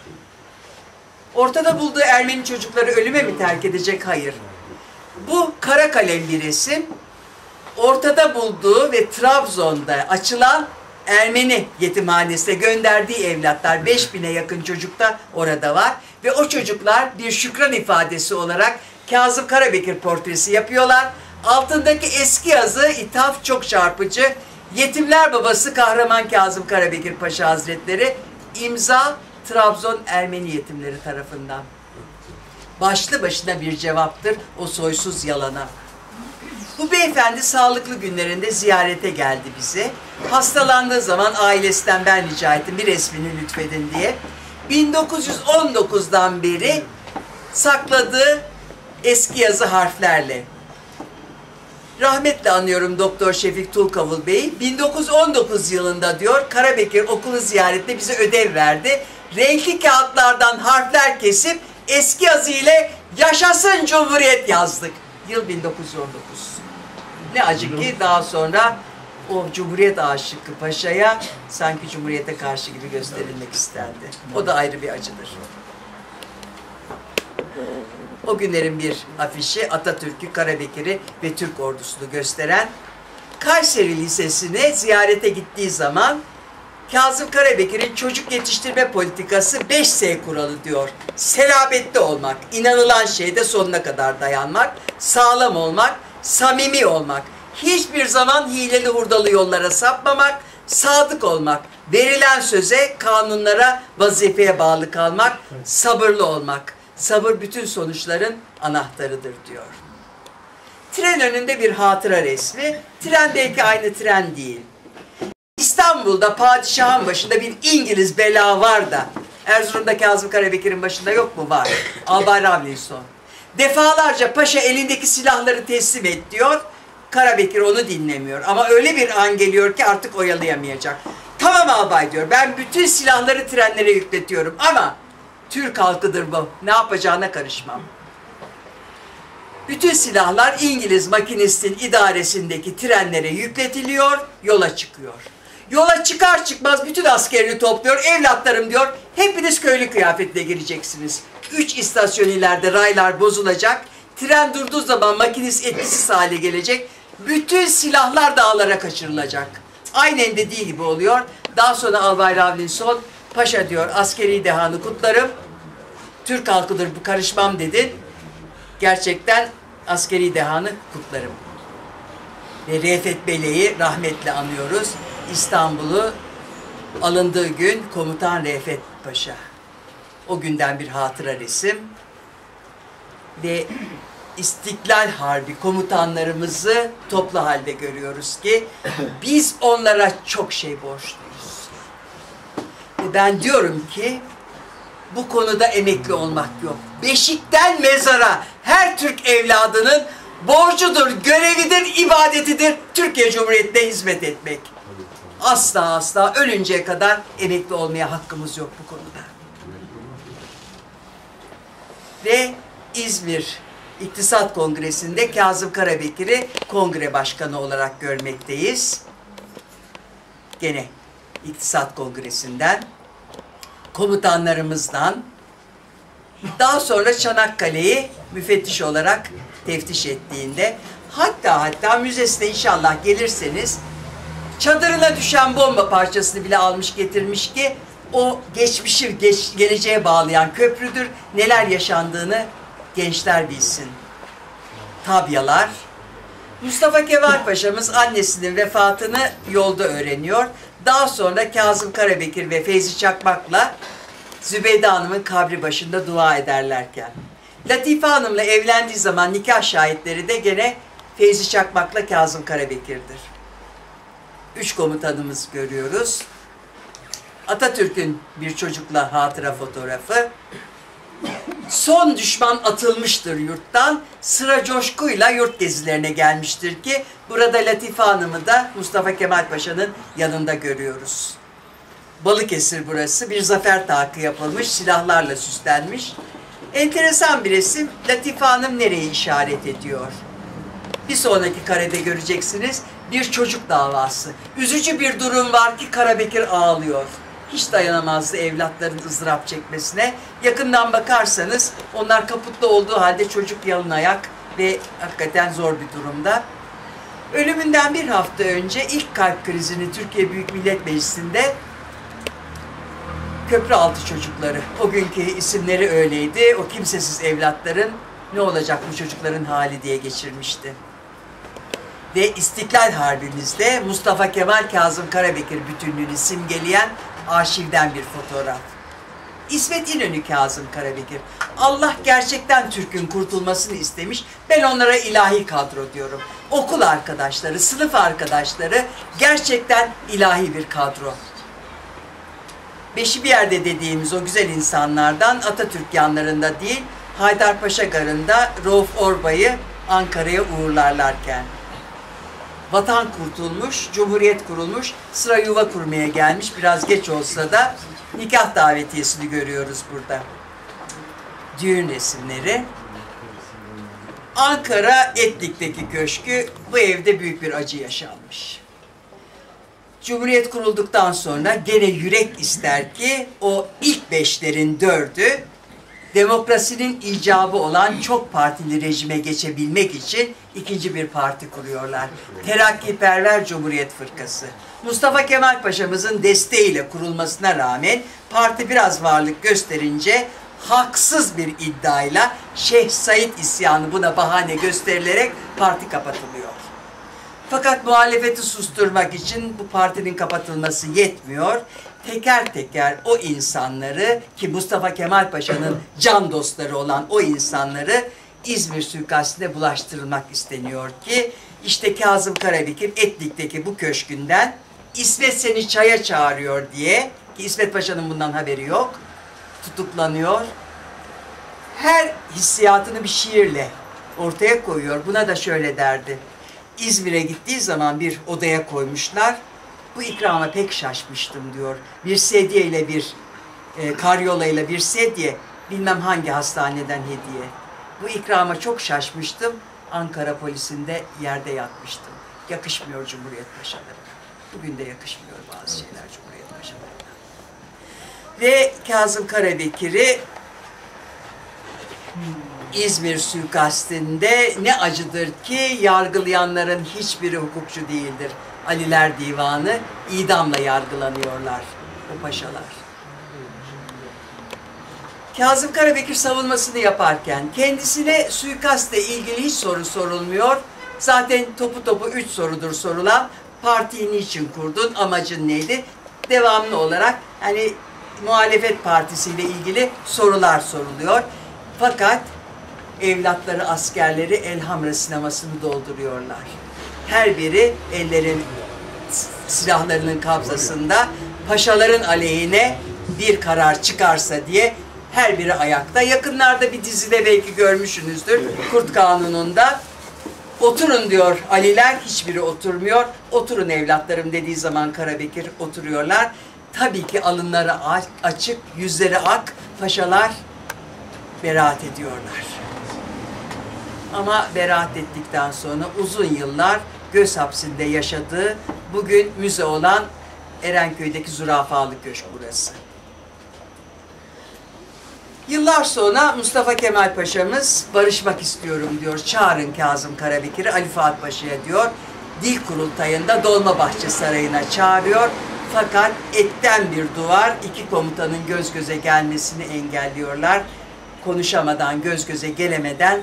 Ortada bulduğu Ermeni çocukları ölüme mi terk edecek? Hayır. Bu kara bir resim. Ortada bulduğu ve Trabzon'da açılan Ermeni yetimhanesine gönderdiği evlatlar 5000'e yakın çocuk da orada var. Ve o çocuklar bir şükran ifadesi olarak Kazım Karabekir portresi yapıyorlar. Altındaki eski yazı ithaf çok çarpıcı. Yetimler babası kahraman Kazım Karabekir Paşa Hazretleri imza Trabzon Ermeni yetimleri tarafından. Başlı başına bir cevaptır o soysuz yalana. Bu beyefendi sağlıklı günlerinde ziyarete geldi bize. Hastalandığı zaman ailesinden ben rica ettim bir resmini lütfedin diye. 1919'dan beri sakladığı eski yazı harflerle. Rahmetle anıyorum Doktor Şefik Tulkavul Bey. 1919 yılında diyor Karabekir okulu ziyaretinde bize ödev verdi. Renkli kağıtlardan harfler kesip eski yazı ile yaşasın Cumhuriyet yazdık. Yıl 1919. Ne acı ki daha sonra o Cumhuriyet aşıkı paşaya sanki Cumhuriyete karşı gibi gösterilmek istendi. O da ayrı bir acıdır. O günlerin bir afişi Atatürk'ü, Karabekir'i ve Türk ordusunu gösteren Kayseri Lisesi'ne ziyarete gittiği zaman Kazım Karabekir'in çocuk yetiştirme politikası 5S kuralı diyor. Selabetli olmak, inanılan şeyde sonuna kadar dayanmak, sağlam olmak, samimi olmak, hiçbir zaman hileli hurdalı yollara sapmamak, sadık olmak, verilen söze, kanunlara, vazifeye bağlı kalmak, sabırlı olmak. Sabır bütün sonuçların anahtarıdır diyor. Tren önünde bir hatıra resmi. Tren belki aynı tren değil. İstanbul'da padişahın başında bir İngiliz bela var da Erzurum'da Kazım Karabekir'in başında yok mu? Var. Albay Ravlinson. Defalarca paşa elindeki silahları teslim et diyor. Karabekir onu dinlemiyor. Ama öyle bir an geliyor ki artık oyalayamayacak. Tamam albay diyor. Ben bütün silahları trenlere yükletiyorum ama Türk halkıdır bu. Ne yapacağına karışmam. Bütün silahlar İngiliz makinistin idaresindeki trenlere yükletiliyor, yola çıkıyor. Yola çıkar çıkmaz bütün askerini topluyor. Evlatlarım diyor, hepiniz köylü kıyafetle gireceksiniz. Üç istasyon ileride raylar bozulacak. Tren durduğu zaman makinist etkisiz hale gelecek. Bütün silahlar dağlara kaçırılacak. Aynen dediği gibi oluyor. Daha sonra Albay Ravlinson, paşa diyor askeri dehanı kutlarım. Türk halkıdır bu karışmam dedin. Gerçekten askeri dehanı kutlarım. Ve Refet Bey'i rahmetle anıyoruz. İstanbul'u alındığı gün komutan Refet Paşa. O günden bir hatıra resim. Ve İstiklal Harbi komutanlarımızı toplu halde görüyoruz ki biz onlara çok şey borçluyuz. Ben diyorum ki bu konuda emekli olmak yok. Beşikten mezara her Türk evladının borcudur, görevidir, ibadetidir Türkiye Cumhuriyeti'ne hizmet etmek. Asla asla ölünceye kadar emekli olmaya hakkımız yok bu konuda. Ve İzmir İktisat Kongresi'nde Kazım Karabekir'i kongre başkanı olarak görmekteyiz. Gene İktisat Kongresi'nden komutanlarımızdan daha sonra Çanakkale'yi müfettiş olarak teftiş ettiğinde hatta hatta müzesine inşallah gelirseniz çadırına düşen bomba parçasını bile almış getirmiş ki o geçmişi geç, geleceğe bağlayan köprüdür. Neler yaşandığını gençler bilsin. Tabyalar. Mustafa Kemal Paşa'mız annesinin vefatını yolda öğreniyor. Daha sonra Kazım Karabekir ve Feyzi Çakmak'la Zübeyde Hanım'ın kabri başında dua ederlerken. Latife Hanım'la evlendiği zaman nikah şahitleri de gene Feyzi Çakmak'la Kazım Karabekir'dir. Üç komutanımız görüyoruz. Atatürk'ün bir çocukla hatıra fotoğrafı. Son düşman atılmıştır yurttan. Sıra coşkuyla yurt gezilerine gelmiştir ki burada Latife Hanım'ı da Mustafa Kemal Paşa'nın yanında görüyoruz. Balıkesir burası. Bir zafer takı yapılmış, silahlarla süslenmiş. Enteresan bir resim. Latife Hanım nereyi işaret ediyor? Bir sonraki karede göreceksiniz. Bir çocuk davası. Üzücü bir durum var ki Karabekir ağlıyor. Hiç dayanamazdı evlatların ızdırap çekmesine. Yakından bakarsanız onlar kaputlu olduğu halde çocuk yalın ayak ve hakikaten zor bir durumda. Ölümünden bir hafta önce ilk kalp krizini Türkiye Büyük Millet Meclisi'nde Köprüaltı çocukları. O günkü isimleri öyleydi. O kimsesiz evlatların ne olacak bu çocukların hali diye geçirmişti. Ve İstiklal Harbimizde Mustafa Kemal Kazım Karabekir bütünlüğünü simgeleyen arşivden bir fotoğraf. İsmet İnönü Kazım Karabekir. Allah gerçekten Türk'ün kurtulmasını istemiş. Ben onlara ilahi kadro diyorum. Okul arkadaşları, sınıf arkadaşları gerçekten ilahi bir kadro. Beşi bir yerde dediğimiz o güzel insanlardan Atatürk yanlarında değil, Haydarpaşa Garı'nda Rauf Orbay'ı Ankara'ya uğurlarlarken. Vatan kurtulmuş, cumhuriyet kurulmuş, sıra yuva kurmaya gelmiş. Biraz geç olsa da nikah davetiyesini görüyoruz burada. Düğün resimleri. Ankara Etlik'teki köşkü bu evde büyük bir acı yaşanmış. Cumhuriyet kurulduktan sonra gene yürek ister ki o ilk beşlerin dördü demokrasinin icabı olan çok partili rejime geçebilmek için ikinci bir parti kuruyorlar. Terakkiperver Cumhuriyet Fırkası. Mustafa Kemal Paşa'mızın desteğiyle kurulmasına rağmen parti biraz varlık gösterince haksız bir iddiayla Şeyh Said isyanı buna bahane gösterilerek parti kapatılıyor. Fakat muhalefeti susturmak için bu partinin kapatılması yetmiyor. Teker teker o insanları ki Mustafa Kemal Paşa'nın can dostları olan o insanları İzmir suikastine bulaştırılmak isteniyor ki işte Kazım Karabekir Etlik'teki bu köşkünden İsmet seni çaya çağırıyor diye ki İsmet Paşa'nın bundan haberi yok tutuklanıyor. Her hissiyatını bir şiirle ortaya koyuyor. Buna da şöyle derdi. İzmir'e gittiği zaman bir odaya koymuşlar. Bu ikrama pek şaşmıştım diyor. Bir sedye ile bir e, karyola ile bir sedye bilmem hangi hastaneden hediye. Bu ikrama çok şaşmıştım. Ankara polisinde yerde yatmıştım. Yakışmıyor Cumhuriyet Paşalarına. Bugün de yakışmıyor bazı şeyler Cumhuriyet Paşalarına. Ve Kazım Karabekir'i İzmir suikastinde ne acıdır ki yargılayanların hiçbiri hukukçu değildir. Aliler Divanı idamla yargılanıyorlar o paşalar. Kazım Karabekir savunmasını yaparken kendisine suikastle ilgili hiç soru sorulmuyor. Zaten topu topu üç sorudur sorulan. Partiyi niçin kurdun, amacın neydi? Devamlı olarak hani muhalefet partisiyle ilgili sorular soruluyor. Fakat evlatları askerleri Elhamra sinemasını dolduruyorlar. Her biri ellerin silahlarının kabzasında paşaların aleyhine bir karar çıkarsa diye her biri ayakta. Yakınlarda bir dizide belki görmüşsünüzdür. Kurt Kanunu'nda oturun diyor Aliler hiçbiri oturmuyor. Oturun evlatlarım dediği zaman Karabekir oturuyorlar. Tabii ki alınları açık, yüzleri ak, paşalar beraat ediyorlar. Ama beraat ettikten sonra uzun yıllar göz hapsinde yaşadığı bugün müze olan Erenköy'deki Zürafalı Köşk burası. Yıllar sonra Mustafa Kemal Paşa'mız barışmak istiyorum diyor. Çağırın Kazım Karabekir'i Ali Fuat Paşa'ya diyor. Dil kurultayında Dolmabahçe Sarayı'na çağırıyor. Fakat etten bir duvar iki komutanın göz göze gelmesini engelliyorlar. Konuşamadan, göz göze gelemeden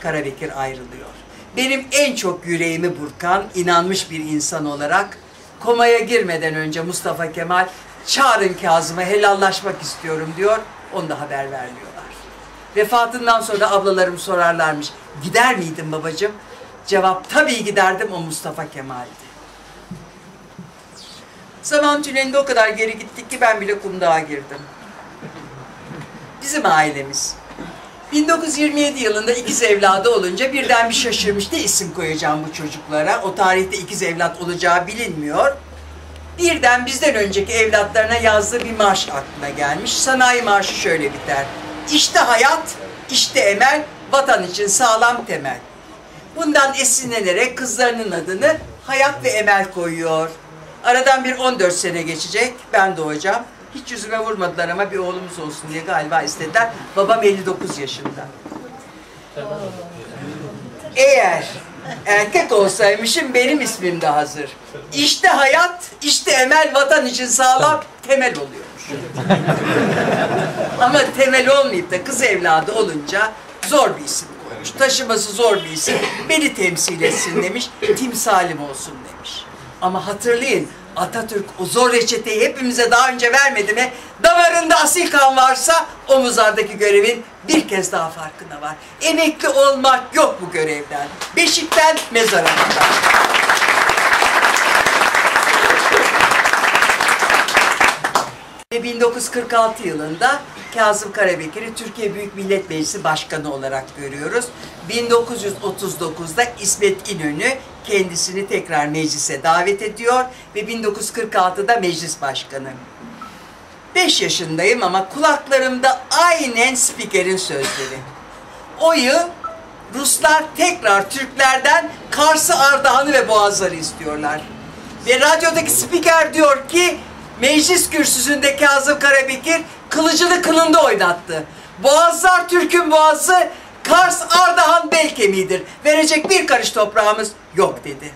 Karabekir ayrılıyor. Benim en çok yüreğimi burkan, inanmış bir insan olarak komaya girmeden önce Mustafa Kemal çağırın Kazım'a helallaşmak istiyorum diyor. Onu da haber vermiyorlar. Vefatından sonra ablalarım sorarlarmış. Gider miydin babacığım? Cevap tabii giderdim o Mustafa Kemal'di. Zaman tünelinde o kadar geri gittik ki ben bile kumdağa girdim. Bizim ailemiz. 1927 yılında ikiz evladı olunca birden bir şaşırmış. Ne isim koyacağım bu çocuklara? O tarihte ikiz evlat olacağı bilinmiyor. Birden bizden önceki evlatlarına yazdığı bir marş aklına gelmiş. Sanayi marşı şöyle biter. İşte hayat, işte emel, vatan için sağlam temel. Bundan esinlenerek kızlarının adını Hayat ve Emel koyuyor. Aradan bir 14 sene geçecek. Ben doğacağım. Hiç yüzüme vurmadılar ama bir oğlumuz olsun diye galiba istediler. Babam 59 yaşında. Eğer erkek olsaymışım benim ismim de hazır. İşte hayat, işte emel vatan için sağlam temel oluyormuş. Ama temel olmayıp da kız evladı olunca zor bir isim koymuş. Taşıması zor bir isim. Beni temsil etsin demiş. Timsalim olsun demiş. Ama hatırlayın Atatürk o zor reçeteyi hepimize daha önce vermedi mi? Damarında asil kan varsa omuzlardaki görevin bir kez daha farkına var. Emekli olmak yok bu görevden. Beşikten mezara kadar. 1946 yılında Kazım Karabekir'i Türkiye Büyük Millet Meclisi Başkanı olarak görüyoruz. 1939'da İsmet İnönü kendisini tekrar meclise davet ediyor ve 1946'da meclis başkanı. 5 yaşındayım ama kulaklarımda aynen spikerin sözleri. O yıl Ruslar tekrar Türklerden Kars'ı, Ardahan'ı ve Boğazları istiyorlar. Ve radyodaki spiker diyor ki meclis kürsüsünde Kazım Karabekir kılıcını kınında oynattı. Boğazlar Türk'ün boğazı, Kars, Ardahan bel kemiğidir. Verecek bir karış toprağımız yok dedi.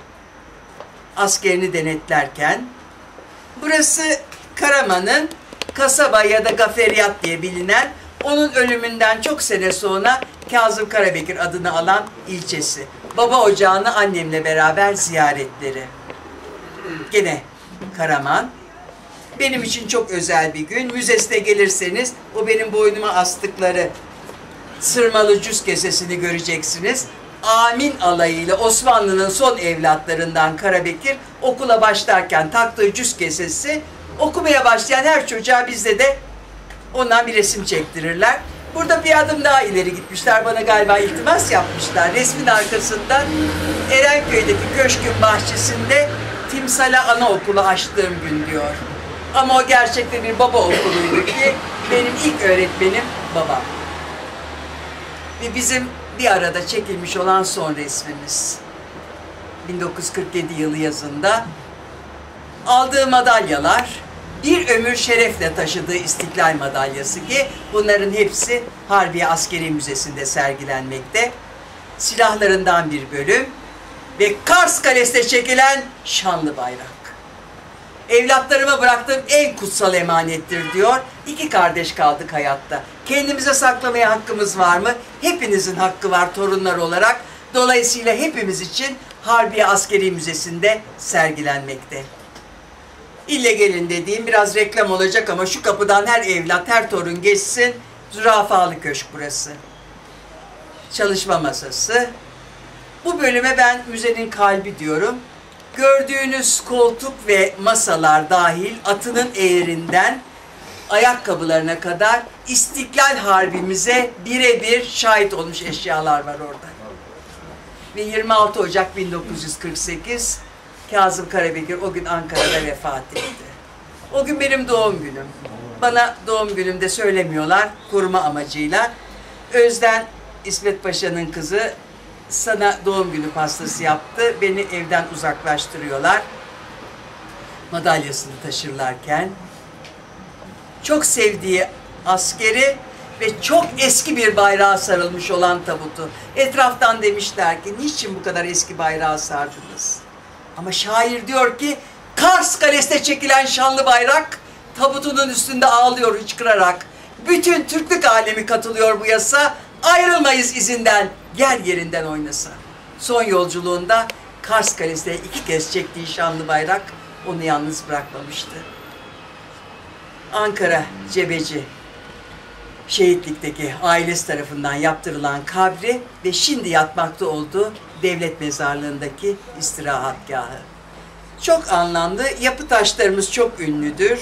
Askerini denetlerken burası Karaman'ın kasaba ya da gaferiyat diye bilinen onun ölümünden çok sene sonra Kazım Karabekir adını alan ilçesi. Baba ocağını annemle beraber ziyaretleri. Gene Karaman. Benim için çok özel bir gün. Müzesine gelirseniz o benim boynuma astıkları sırmalı cüz kesesini göreceksiniz. Amin alayıyla Osmanlı'nın son evlatlarından Karabekir okula başlarken taktığı cüz kesesi okumaya başlayan her çocuğa bizde de ondan bir resim çektirirler. Burada bir adım daha ileri gitmişler. Bana galiba iltimas yapmışlar. Resmin arkasında Erenköy'deki köşkün bahçesinde Timsala Anaokulu açtığım gün diyor. Ama o gerçekten bir baba okuluydu ki benim ilk öğretmenim babam. Ve bizim bir arada çekilmiş olan son resmimiz. 1947 yılı yazında aldığı madalyalar bir ömür şerefle taşıdığı İstiklal Madalyası ki bunların hepsi Harbiye Askeri Müzesi'nde sergilenmekte. Silahlarından bir bölüm ve Kars Kalesi'ne çekilen şanlı bayrak. Evlatlarıma bıraktığım en kutsal emanettir diyor. İki kardeş kaldık hayatta. Kendimize saklamaya hakkımız var mı? Hepinizin hakkı var torunlar olarak. Dolayısıyla hepimiz için Harbiye Askeri Müzesi'nde sergilenmekte. İlle gelin dediğim biraz reklam olacak ama şu kapıdan her evlat, her torun geçsin. Zürafalı Köşk burası. Çalışma masası. Bu bölüme ben müzenin kalbi diyorum. Gördüğünüz koltuk ve masalar dahil atının eğerinden ayakkabılarına kadar İstiklal Harbimize birebir şahit olmuş eşyalar var orada. Ve 26 Ocak 1948 Kazım Karabekir o gün Ankara'da vefat etti. O gün benim doğum günüm. Bana doğum günümde söylemiyorlar koruma amacıyla. Özden İsmet Paşa'nın kızı sana doğum günü pastası yaptı. Beni evden uzaklaştırıyorlar. Madalyasını taşırlarken çok sevdiği askeri ve çok eski bir bayrağa sarılmış olan tabutu. Etraftan demişler ki niçin bu kadar eski bayrağı sardınız? Ama şair diyor ki Kars Kalesi'ne çekilen şanlı bayrak tabutunun üstünde ağlıyor hıçkırarak. Bütün Türklük alemi katılıyor bu yasa. Ayrılmayız izinden. Gel yerinden oynasa. Son yolculuğunda Kars Kalesi'ne iki kez çektiği şanlı bayrak onu yalnız bırakmamıştı. Ankara Cebeci şehitlikteki ailesi tarafından yaptırılan kabri ve şimdi yatmakta olduğu devlet mezarlığındaki istirahatgahı. Çok anlamlı, yapı taşlarımız çok ünlüdür.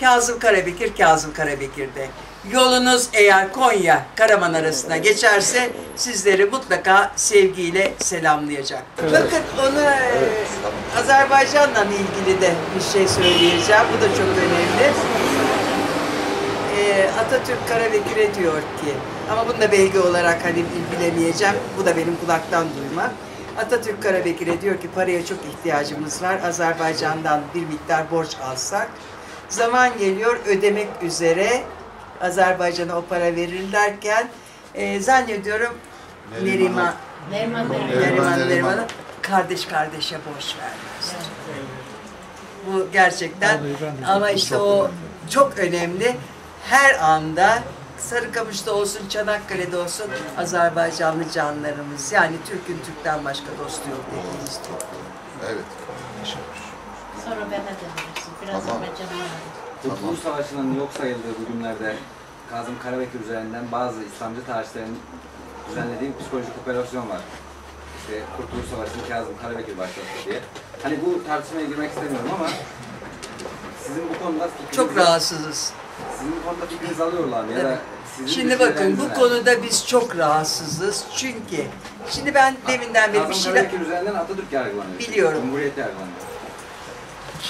Kazım Karabekir, Kazım Karabekir'de. Yolunuz eğer Konya, Karaman arasına geçerse sizleri mutlaka sevgiyle selamlayacaktır. Bakın ona e, Azerbaycan'la ilgili de bir şey söyleyeceğim. Bu da çok önemli. E, Atatürk Karabekir'e diyor ki, ama bunu da belge olarak hani bilemeyeceğim, bu da benim kulaktan duyma. Atatürk Karabekir'e diyor ki paraya çok ihtiyacımız var. Azerbaycan'dan bir miktar borç alsak. Zaman geliyor ödemek üzere Azerbaycan'a o para verirlerken e, zannediyorum Neriman Neriman, Neriman Neriman, kardeş kardeşe borç vermez. Bu gerçekten ama işte o çok önemli. Her anda Sarıkamış'ta olsun, Çanakkale'de olsun Azerbaycanlı canlarımız. Yani Türk'ün Türk'ten başka dostu yok dediğimiz. Evet. Sonra bana dönüyorsun. Biraz Tamam. Azerbaycan'a Kurtuluş Savaşı'nın yok sayıldığı bu günlerde Kazım Karabekir üzerinden bazı İslamcı tarihçilerin düzenlediği bir psikolojik operasyon var. İşte Kurtuluş Savaşı'nı Kazım Karabekir başlattı diye. Hani bu tartışmaya girmek istemiyorum ama sizin bu konuda fikrinizi, Çok rahatsızız. Sizin bu konuda fikrinizi alıyorlar? Ya da sizin Şimdi bakın bu konuda biz çok rahatsızız. Çünkü şimdi ben deminden beri bir Kazım şeyler... Karabekir üzerinden Atatürk yargılanıyor. Biliyorum. Cumhuriyet yargılanıyor.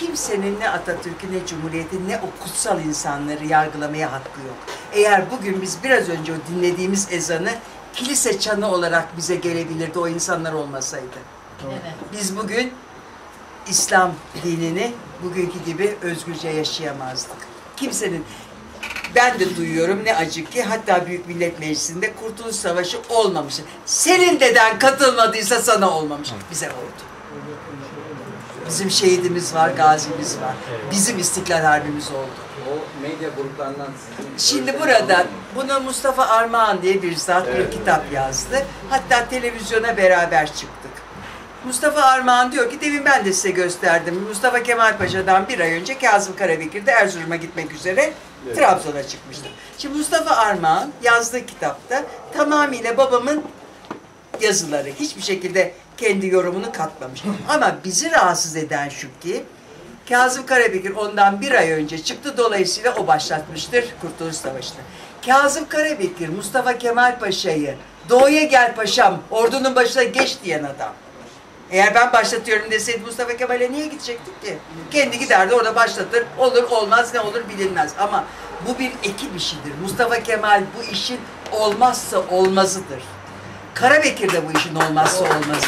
Kimsenin ne Atatürk'ü ne Cumhuriyet'i ne o kutsal insanları yargılamaya hakkı yok. Eğer bugün biz biraz önce o dinlediğimiz ezanı kilise çanı olarak bize gelebilirdi o insanlar olmasaydı. Evet. Biz bugün İslam dinini bugünkü gibi özgürce yaşayamazdık. Kimsenin ben de duyuyorum ne acı ki hatta Büyük Millet Meclisi'nde Kurtuluş Savaşı olmamış. Senin deden katılmadıysa sana olmamış. Bize oldu. Bizim şehidimiz var, gazimiz var. Bizim İstiklal Harbimiz oldu. O medya gruplarından sizin... Şimdi görüşleriniz burada bunu Mustafa Armağan diye bir zat bir kitap yazdı. Hatta televizyona beraber çıktık. Mustafa Armağan diyor ki demin ben de size gösterdim. Mustafa Kemal Paşa'dan bir ay önce Kazım Karabekir de Erzurum'a gitmek üzere Trabzon'a çıkmıştı. Şimdi Mustafa Armağan yazdığı kitapta tamamıyla babamın yazıları. Hiçbir şekilde kendi yorumunu katmamış. Ama bizi rahatsız eden şu ki Kazım Karabekir ondan bir ay önce çıktı. Dolayısıyla o başlatmıştır Kurtuluş Savaşı'nı. Kazım Karabekir, Mustafa Kemal Paşa'yı doğuya gel paşam, ordunun başına geç diyen adam. Eğer ben başlatıyorum deseydi Mustafa Kemal'e niye gidecektik ki? Kendi giderdi orada başlatır. Olur olmaz ne olur bilinmez. Ama bu bir ekip işidir. Mustafa Kemal bu işin olmazsa olmazıdır. Karabekir de bu işin olmazsa veriyorum.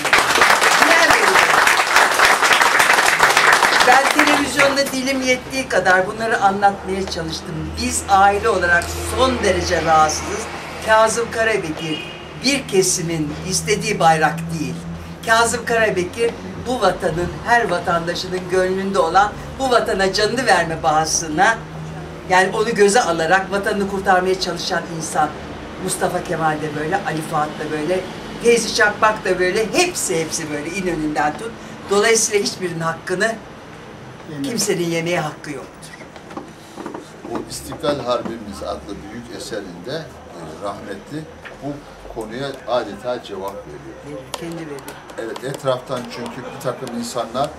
Ben televizyonda dilim yettiği kadar bunları anlatmaya çalıştım. Biz aile olarak son derece rahatsızız. Kazım Karabekir bir kesimin istediği bayrak değil. Kazım Karabekir bu vatanın her vatandaşının gönlünde olan bu vatana canını verme bahasına yani onu göze alarak vatanını kurtarmaya çalışan insan. Mustafa Kemal de böyle, Ali Fuat da böyle, Feyzi Çakmak da böyle, hepsi hepsi böyle İnönü'nden tut. Dolayısıyla hiçbirinin hakkını kimsenin yemeye hakkı yoktur. Bu İstiklal Harbimiz adlı büyük eserinde e, rahmetli bu konuya adeta cevap veriyor. Verir, kendi verir. Evet etraftan çünkü bir takım insanlar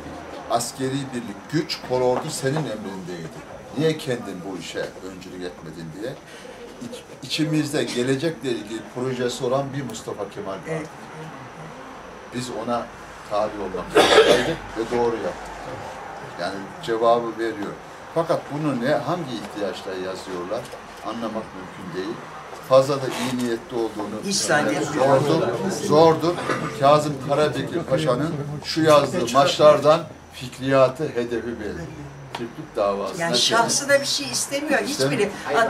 askeri birlik, güç, kolordu senin emrindeydi. Niye kendin bu işe öncülük etmedin diye. İç, içimizde gelecekle ilgili projesi olan bir Mustafa Kemal var. Evet. Biz ona tabi olmak zorundaydık ve doğru yaptık. Yani cevabı veriyor. Fakat bunu ne hangi ihtiyaçla yazıyorlar anlamak mümkün değil. Fazla da iyi niyetli olduğunu zannetmiyorum. zordur. Zordur. Kazım Karabekir Paşa'nın şu yazdığı maçlardan fikriyatı hedefi belli. Türklük davasına. Yani şahsına bir şey istemiyor. Hiçbiri, Hayır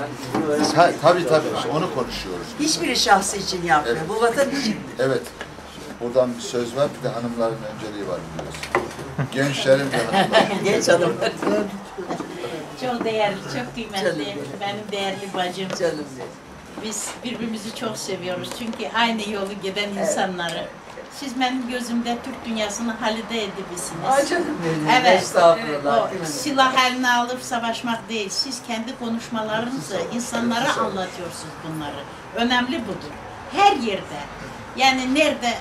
Ha, tabii tabii işte onu konuşuyoruz. hiçbiri şahsı için yapmıyor. Evet. Bu vatan için. Evet. Buradan bir söz var, bir de hanımların önceliği var biliyorsun. Gençlerin ve hanımların. Genç adamlar. Çok değerli, çok kıymetli. Canım benim. Değerli bacım. Canım. Biz birbirimizi çok seviyoruz. Çünkü aynı yolu giden insanları. Siz benim gözümde Türk dünyasının Halide Edibisiniz. Ay canım benim. Evet. Estağfurullah. O silah eline alıp savaşmak değil. Siz kendi konuşmalarınızı insanlara anlatıyorsunuz bunları. Önemli budur. Her yerde. Yani nerede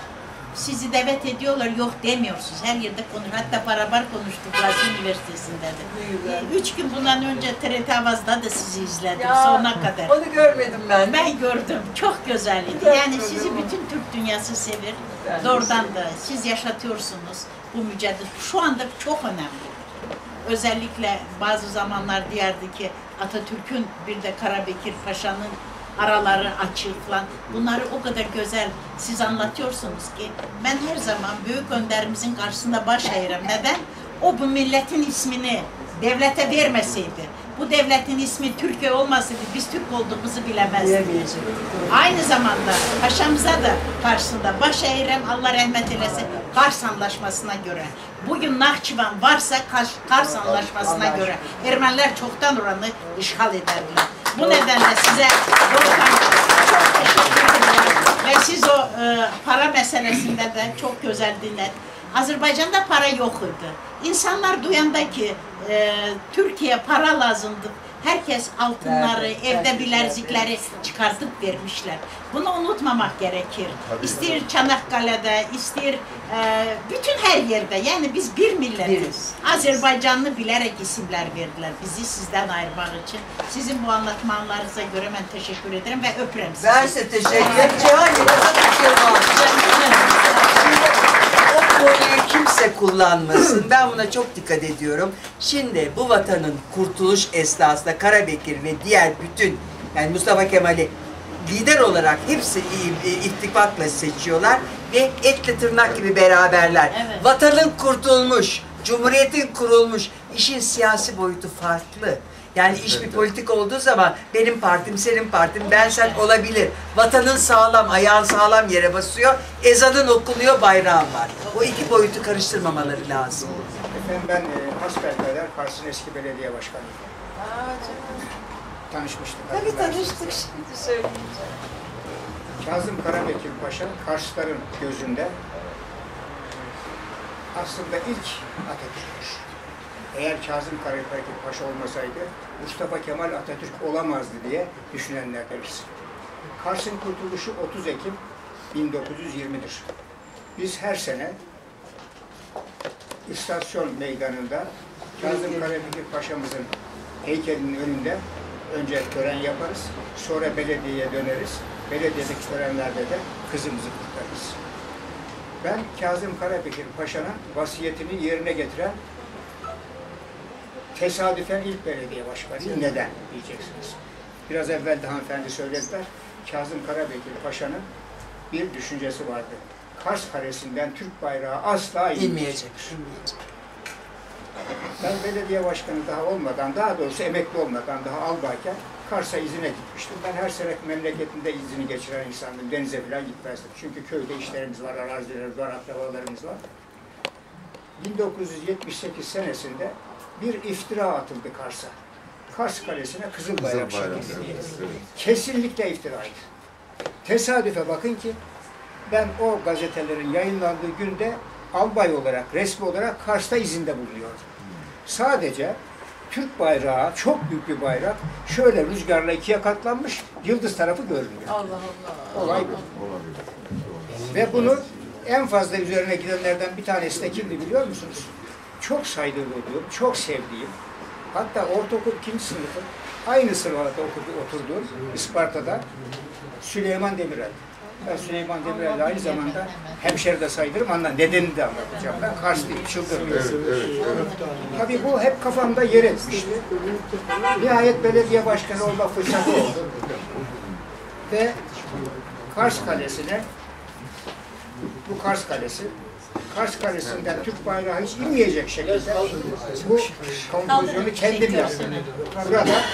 sizi davet ediyorlar yok demiyorsunuz. Her yerde konuş. Hatta beraber konuştuk Gazi Üniversitesi'nde de. Üç gün bundan önce TRT Avaz'da da sizi izledim Ya, sonuna kadar. Onu görmedim ben. Ben gördüm. Çok güzeldi. Güzel Yani sizi bütün Türk dünyası sever. Ben de Doğrudan da siz yaşatıyorsunuz bu mücadele. Şu anda çok önemli. Özellikle bazı zamanlar diyardı ki Atatürk'ün bir de Karabekir Paşa'nın araları açık falan. Bunları o kadar güzel siz anlatıyorsunuz ki ben her zaman büyük önderimizin karşısında baş eğerim. Neden? O bu milletin ismini devlete vermeseydi, bu devletin ismi Türkiye olmasaydı biz Türk olduğumuzu bilemezdik. Aynı zamanda paşamıza da karşısında baş eğrem Allah rahmet eylesin Kars Anlaşması'na göre. Bugün Nahçıvan varsa Kars, Kars Anlaşması'na göre Ermeniler çoktan oranı işgal ederdiler. Bu nedenle size Doğukan çok teşekkür ederim. Ve siz o e, para meselesinde de çok güzel dinlediniz. Azerbaycan'da para yok idi. İnsanlar duyanda ki e, Türkiye para lazımdı. Hər kəs altınları, bəli, evdə bilərzikləri çıxardıb vermişlər. Bunu unutmamaq gərəkir. İstəyir Çanaqqale'də, istəyir ə, bütün hər yerdə. Yəni biz bir millətiz. Azərbaycanlı bilərək isimlər verdilər bizi sizdən ayırmaq üçün. Sizin bu anlatmalarınıza görə mən təşəkkür edirəm və öpürəm sizi. Mən sizə təşəkkür edirəm. Cihan, təşəkkür edirəm. Konuyu kimse kullanmasın. Ben buna çok dikkat ediyorum. Şimdi bu vatanın kurtuluş esnasında Karabekir ve diğer bütün yani Mustafa Kemal'i lider olarak hepsi i- ittifakla seçiyorlar ve etle tırnak gibi beraberler. Evet. Vatanın kurtulmuş, cumhuriyetin kurulmuş, işin siyasi boyutu farklı. Yani iş bir politik olduğu zaman benim partim, senin partin, ben sen olabilir. Vatanın sağlam, ayağın sağlam yere basıyor, ezanın okunuyor, bayrağın var. O iki boyutu karıştırmamaları lazım. Efendim ben e, hasbelkader Kars'ın eski belediye başkanıyım. Tanışmıştık. hatırlarsınız. şimdi söyleyince. Kazım Karabekir Paşa Karsların gözünde aslında ilk Atatürk'müş. Eğer Kazım Karabekir Paşa olmasaydı Mustafa Kemal Atatürk olamazdı diye düşünenlerdeniz. Kars'ın kurtuluşu 30 Ekim 1920'dir. Biz her sene istasyon meydanında Kazım Karabekir Paşa'mızın heykelinin önünde önce tören yaparız. Sonra belediyeye döneriz. Belediyedeki törenlerde de kızımızı kutlarız. Ben Kazım Karabekir Paşa'nın vasiyetini yerine getiren tesadüfen ilk belediye başkanıyım. Neden diyeceksiniz. Biraz evvel de hanımefendi söylediler. Kazım Karabekir Paşa'nın bir düşüncesi vardı. Kars Kalesi'nden Türk bayrağı asla inmeyecek. Ben belediye başkanı daha olmadan, daha doğrusu emekli olmadan daha albayken Kars'a izine gitmiştim. Ben her sene memleketinde izini geçiren insandım. Denize falan gitmezdim. Çünkü köyde işlerimiz var, arazilerimiz var, akrabalarımız var. 1978 senesinde bir iftira atıldı Kars'a. Kars Kalesi'ne Kızıl Bayrak çekildi diye. Kesinlikle iftiraydı. Tesadüfe bakın ki ben o gazetelerin yayınlandığı günde albay olarak, resmi olarak Kars'ta izinde bulunuyordum. Sadece Türk bayrağı, çok büyük bir bayrak, şöyle rüzgarla ikiye katlanmış, yıldız tarafı görünüyor. Allah Allah. Olay bu. Ve bunu en fazla üzerine gidenlerden bir tanesi de kimdi biliyor musunuz? Çok saygıladığım, çok sevdiğim, hatta ortaokul ikinci sınıfın aynı sırada okudu, oturduğum Isparta'da Süleyman Demirel. Ben Süleyman Demirel'le aynı zamanda hemşeri de sayılırım. Anla nedenini de anlatacağım. Ben Karslıyım, çıldırdım. Evet, evet, evet. Tabii bu hep kafamda yer etmişti. Nihayet belediye başkanı olma fırsatı oldu. Ve Kars Kalesi'ne, bu Kars Kalesi, Kars Kalesi'nden Türk bayrağı hiç inmeyecek şekilde bu konklüzyonu kendim yaptım.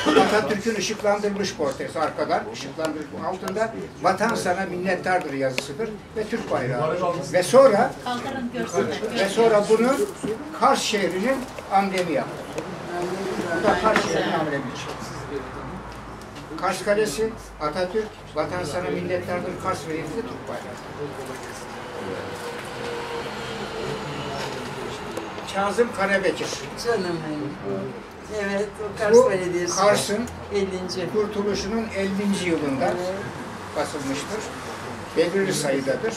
Burada Atatürk'ün ışıklandırılmış portresi arkadan, ışıklandırılmış altında vatan sana minnettardır yazısıdır ve Türk bayrağı. Ve sonra ve sonra bunu Kars şehrinin amblemi yaptı. Bu da Kars şehrinin amblemi. Kars Kalesi, Atatürk, vatan sana minnettardır, Kars Belediyesi Türk bayrağı. Kazım Karabekir. Canım benim. Evet, o Kars Bu Belediyesi. Kars'ın 50. kurtuluşunun 50. yılında basılmıştır. Belirli sayıdadır.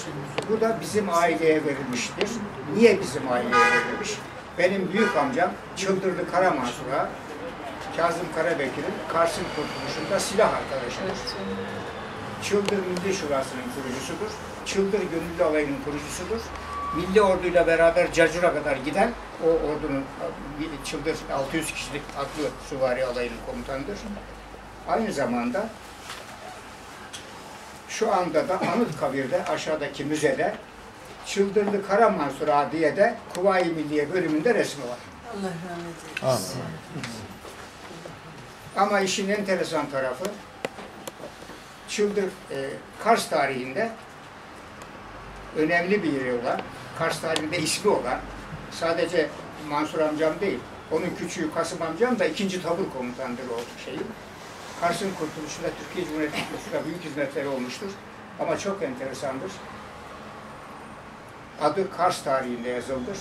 Bu da bizim aileye verilmiştir. Niye bizim aileye verilmiş? Benim büyük amcam Çıldırlı Karamansur'a Kazım Karabekir'in Kars'ın kurtuluşunda silah arkadaşıdır. Çıldır Milli Şurası'nın kurucusudur. Çıldır Gönüllü Alayı'nın kurucusudur. Milli orduyla beraber Cacur'a kadar giden o ordunun Çıldır 600 kişilik atlı süvari alayının komutanıdır. Aynı zamanda Şu anda da Anıtkabir'de aşağıdaki müzede Çıldırlı Kara Mansur Ağa diye de Kuvayi Milliye bölümünde resmi var. Allah rahmet eylesin. Ama işin enteresan tarafı Çıldır e, Kars tarihinde önemli bir yeri olan, Kars tarihinde ismi olan sadece Mansur amcam değil, onun küçüğü Kasım amcam da ikinci tabur komutandır o şeyin. Kars'ın kurtuluşunda Türkiye Cumhuriyeti kurtuluşunda büyük hizmetleri olmuştur. Ama çok enteresandır. Adı Kars tarihinde yazıldır.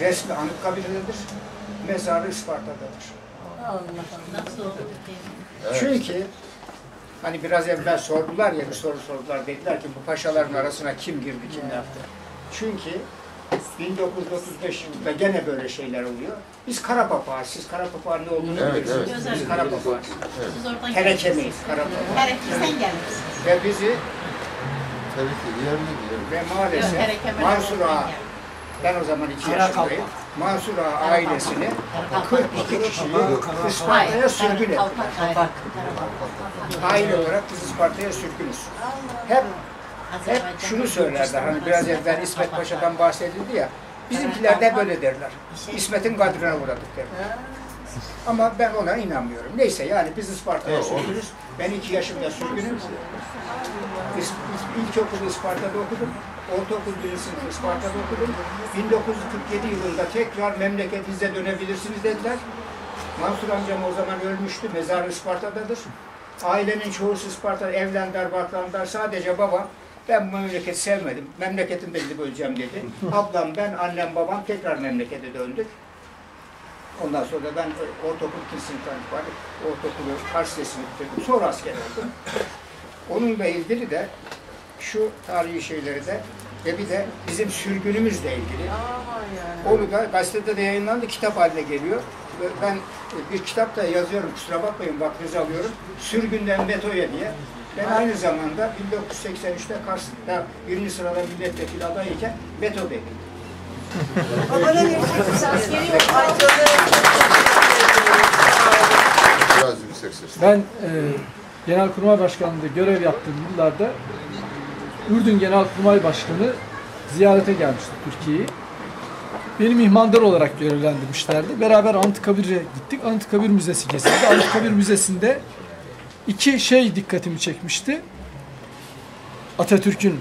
Resmi Anıtkabir'dedir. Mezarı Isparta'dadır. Nasıl olur diye. Çünkü hani biraz evvel sordular ya bir soru sordular dediler ki bu paşaların arasına kim girdi kim ne yaptı. Çünkü 1935 yılında gene böyle şeyler oluyor. Biz kara papağız. Siz kara papağın ne olduğunu Evet, bilirsiniz. evet. Biz kara papağız. Siz oradan Terekemeyiz kara papağız. Terekesen gelmişsiniz. Ve bizi Tabii ki yerli diyelim. ve maalesef Mansur Ağa, ben o zaman iki yaşındayım. Mansur Ağa ailesini 42 kişiyi Isparta'ya sürgün ettiler. Aile olarak biz Isparta'ya sürgünüz. Hep hep şunu söylerler, hani biraz evvel İsmet Paşa'dan bahsedildi ya, bizimkiler de böyle derler. İsmet'in kadrine uğradık derler. Ama ben ona inanmıyorum. Neyse yani biz Isparta'ya sürgünüz. Ben iki yaşımda sürgünüm. İlkokulu Isparta'da okudum. Ortaokul birinci sınıfı Isparta'da okudum. 1947 yılında tekrar memleketinize dönebilirsiniz dediler. Mansur amcam o zaman ölmüştü. Mezarı Isparta'dadır. Ailenin çoğu Isparta'da evlendiler, barklandılar. Sadece babam ben bu memleketi sevmedim. Memleketimde gidip öleceğim dedi. Ablam, ben, annem, babam tekrar memlekete döndük. Ondan sonra da ben ortaokul sınıftan itibaren ortaokulu Kars Lisesi'ni bitirdim. Sonra asker oldum. Onunla ilgili de şu tarihi şeyleri de ve bir de bizim sürgünümüzle ilgili onu da gazetede de yayınlandı, kitap haline geliyor. Ve Ben e, bir kitap da yazıyorum, kusura bakmayın vaktinizi alıyorum. Sürgünden Beto'ya diye. Ben aynı zamanda 1983'te Kars'ta birinci sırada milletvekili adayıyken Beto'daydım. Bana verecek askeri yok. Ay canım. Biraz yüksek. Ben e, Genelkurmay Başkanlığı'nda görev yaptığım yıllarda Ürdün Genelkurmay Başkanı ziyarete gelmişti Türkiye'yi. Beni mihmandar olarak görevlendirmişlerdi. Beraber Anıtkabir'e gittik. Anıtkabir Müzesi gezildi. Anıtkabir Müzesi'nde iki şey dikkatimi çekmişti. Atatürk'ün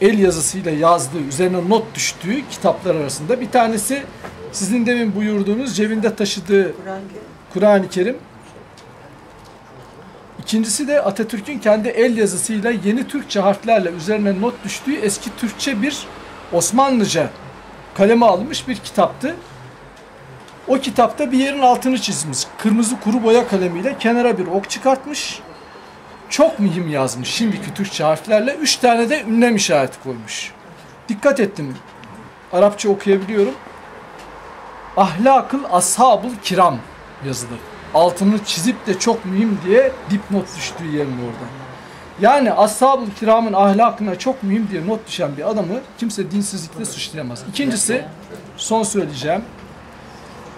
el yazısıyla yazdığı, üzerine not düştüğü kitaplar arasında. Bir tanesi sizin demin buyurduğunuz cebinde taşıdığı Kur'an-ı Kerim. İkincisi de Atatürk'ün kendi el yazısıyla yeni Türkçe harflerle üzerine not düştüğü eski Türkçe bir Osmanlıca kaleme alınmış bir kitaptı. O kitapta bir yerin altını çizmiş. Kırmızı kuru boya kalemiyle kenara bir ok çıkartmış. Çok mühim yazmış şimdiki Türkçe harflerle. Üç tane de ünlem işareti koymuş. Dikkat ettim. Arapça okuyabiliyorum. Ahlakıl ashabul kiram yazılı. Altını çizip de çok mühim diye dipnot düştüğü yerin orada. Yani ashab-ı kiramın ahlakına çok mühim diye not düşen bir adamı kimse dinsizlikle suçlayamaz. İkincisi, son söyleyeceğim.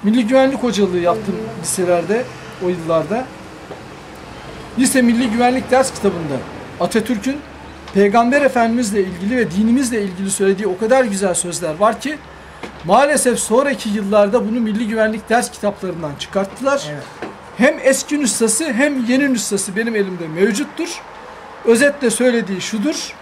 Milli güvenlik hocalığı yaptım liselerde o yıllarda. Lise Milli Güvenlik ders kitabında Atatürk'ün Peygamber Efendimizle ilgili ve dinimizle ilgili söylediği o kadar güzel sözler var ki maalesef sonraki yıllarda bunu Milli Güvenlik ders kitaplarından çıkarttılar. Hem eski nüshası hem yeni nüshası benim elimde mevcuttur. Özetle söylediği şudur.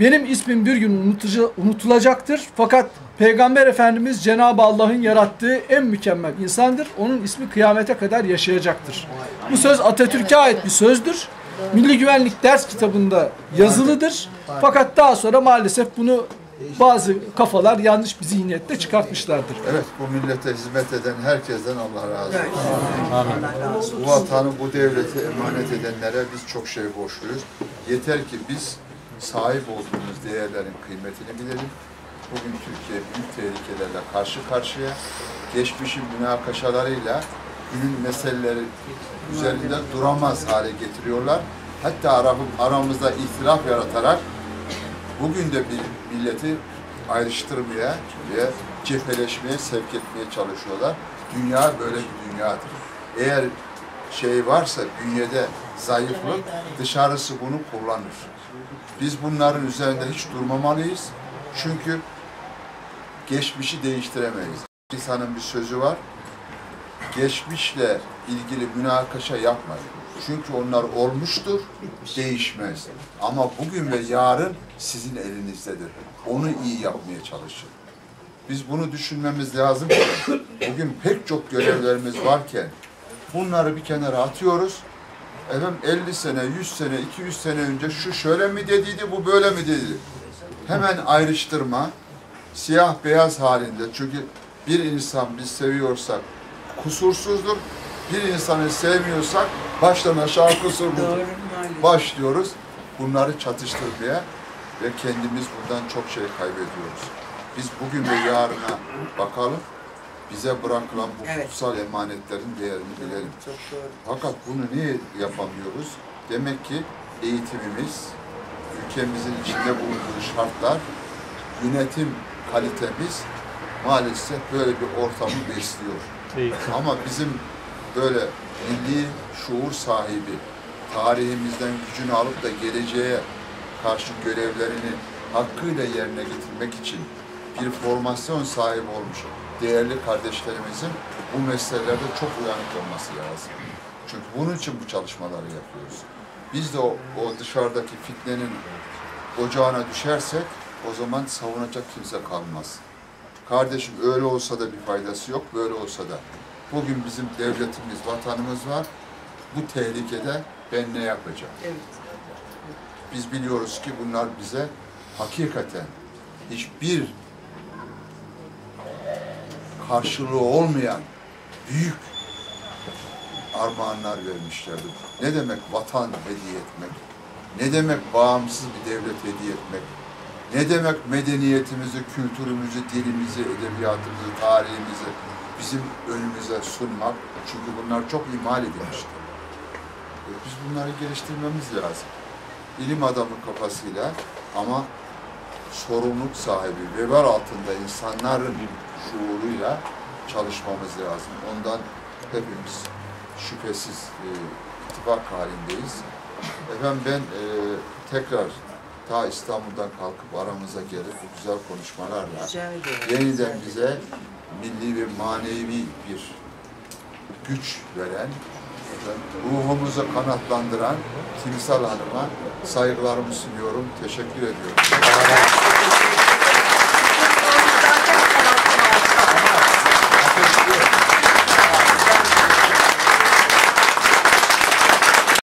Benim ismim bir gün unutulacaktır. Fakat Peygamber Efendimiz Cenab-ı Allah'ın yarattığı en mükemmel insandır. Onun ismi kıyamete kadar yaşayacaktır. Bu söz Atatürk'e ait bir sözdür. Milli Güvenlik ders kitabında yazılıdır. Fakat daha sonra maalesef bunu bazı kafalar yanlış bir zihniyette çıkartmışlardır. Evet, bu millete hizmet eden herkesten Allah razı olsun. Bu vatanı, bu devleti emanet edenlere biz çok şey borçluyuz. Yeter ki biz sahip olduğumuz değerlerin kıymetini bilelim. Bugün Türkiye büyük tehlikelerle karşı karşıya. Geçmişin münakaşalarıyla günün meseleleri üzerinde duramaz hale getiriyorlar. Hatta ara- aramızda ihtilaf yaratarak bugün de bir milleti ayrıştırmaya ve cepheleşmeye sevk etmeye çalışıyorlar. Dünya böyle bir dünyadır. Eğer şey varsa bünyede zayıflık dışarısı bunu kullanır. Biz bunların üzerinde hiç durmamalıyız. Çünkü geçmişi değiştiremeyiz. İnsanın bir sözü var. Geçmişle ilgili münakaşa yapmayın. Çünkü onlar olmuştur, değişmez. Ama bugün ve yarın sizin elinizdedir. Onu iyi yapmaya çalışın. Biz bunu düşünmemiz lazım ki bugün pek çok görevlerimiz varken bunları bir kenara atıyoruz. Efendim 50 sene, 100 sene, 200 sene önce şu şöyle mi dediydi, bu böyle mi dedi. Hemen ayrıştırma, siyah beyaz halinde. Çünkü bir insan biz seviyorsak kusursuzdur. Bir insanı sevmiyorsak baştan aşağı kusurludur başlıyoruz bunları çatıştırmaya ve kendimiz bundan çok şey kaybediyoruz. Biz bugün ve yarına bakalım, bize bırakılan bu Evet. kutsal emanetlerin değerini bilelim. Çok doğru. Fakat bunu niye yapamıyoruz? Demek ki eğitimimiz, ülkemizin içinde bulunduğu şartlar, yönetim kalitemiz maalesef böyle bir ortamı besliyor. Ama bizim böyle milli şuur sahibi, tarihimizden gücünü alıp da geleceğe karşı görevlerini hakkıyla yerine getirmek için bir formasyon sahibi olmuş değerli kardeşlerimizin bu meselelerde çok uyanık olması lazım. Çünkü bunun için bu çalışmaları yapıyoruz. Biz de o, o dışarıdaki fitnenin ocağına düşersek o zaman savunacak kimse kalmaz. Kardeşim öyle olsa da bir faydası yok, böyle olsa da. Bugün bizim devletimiz, vatanımız var. Bu tehlikede ben ne yapacağım? Evet. Biz biliyoruz ki bunlar bize hakikaten hiçbir karşılığı olmayan büyük armağanlar vermişlerdir. Ne demek vatan hediye etmek? Ne demek bağımsız bir devlet hediye etmek? Ne demek medeniyetimizi, kültürümüzü, dilimizi, edebiyatımızı, tarihimizi bizim önümüze sunmak? Çünkü bunlar çok ihmal edilmişti. Biz bunları geliştirmemiz lazım. İlim adamı kafasıyla ama sorumluluk sahibi, vebal altında insanların şuuruyla çalışmamız lazım. Ondan hepimiz şüphesiz e, ittifak halindeyiz. Efendim ben e, tekrar ta İstanbul'dan kalkıp aramıza gelip bu güzel konuşmalarla yeniden bize milli ve manevi bir güç veren, ruhumuzu kanatlandıran Timsal Hanım'a saygılarımı sunuyorum, teşekkür ediyorum.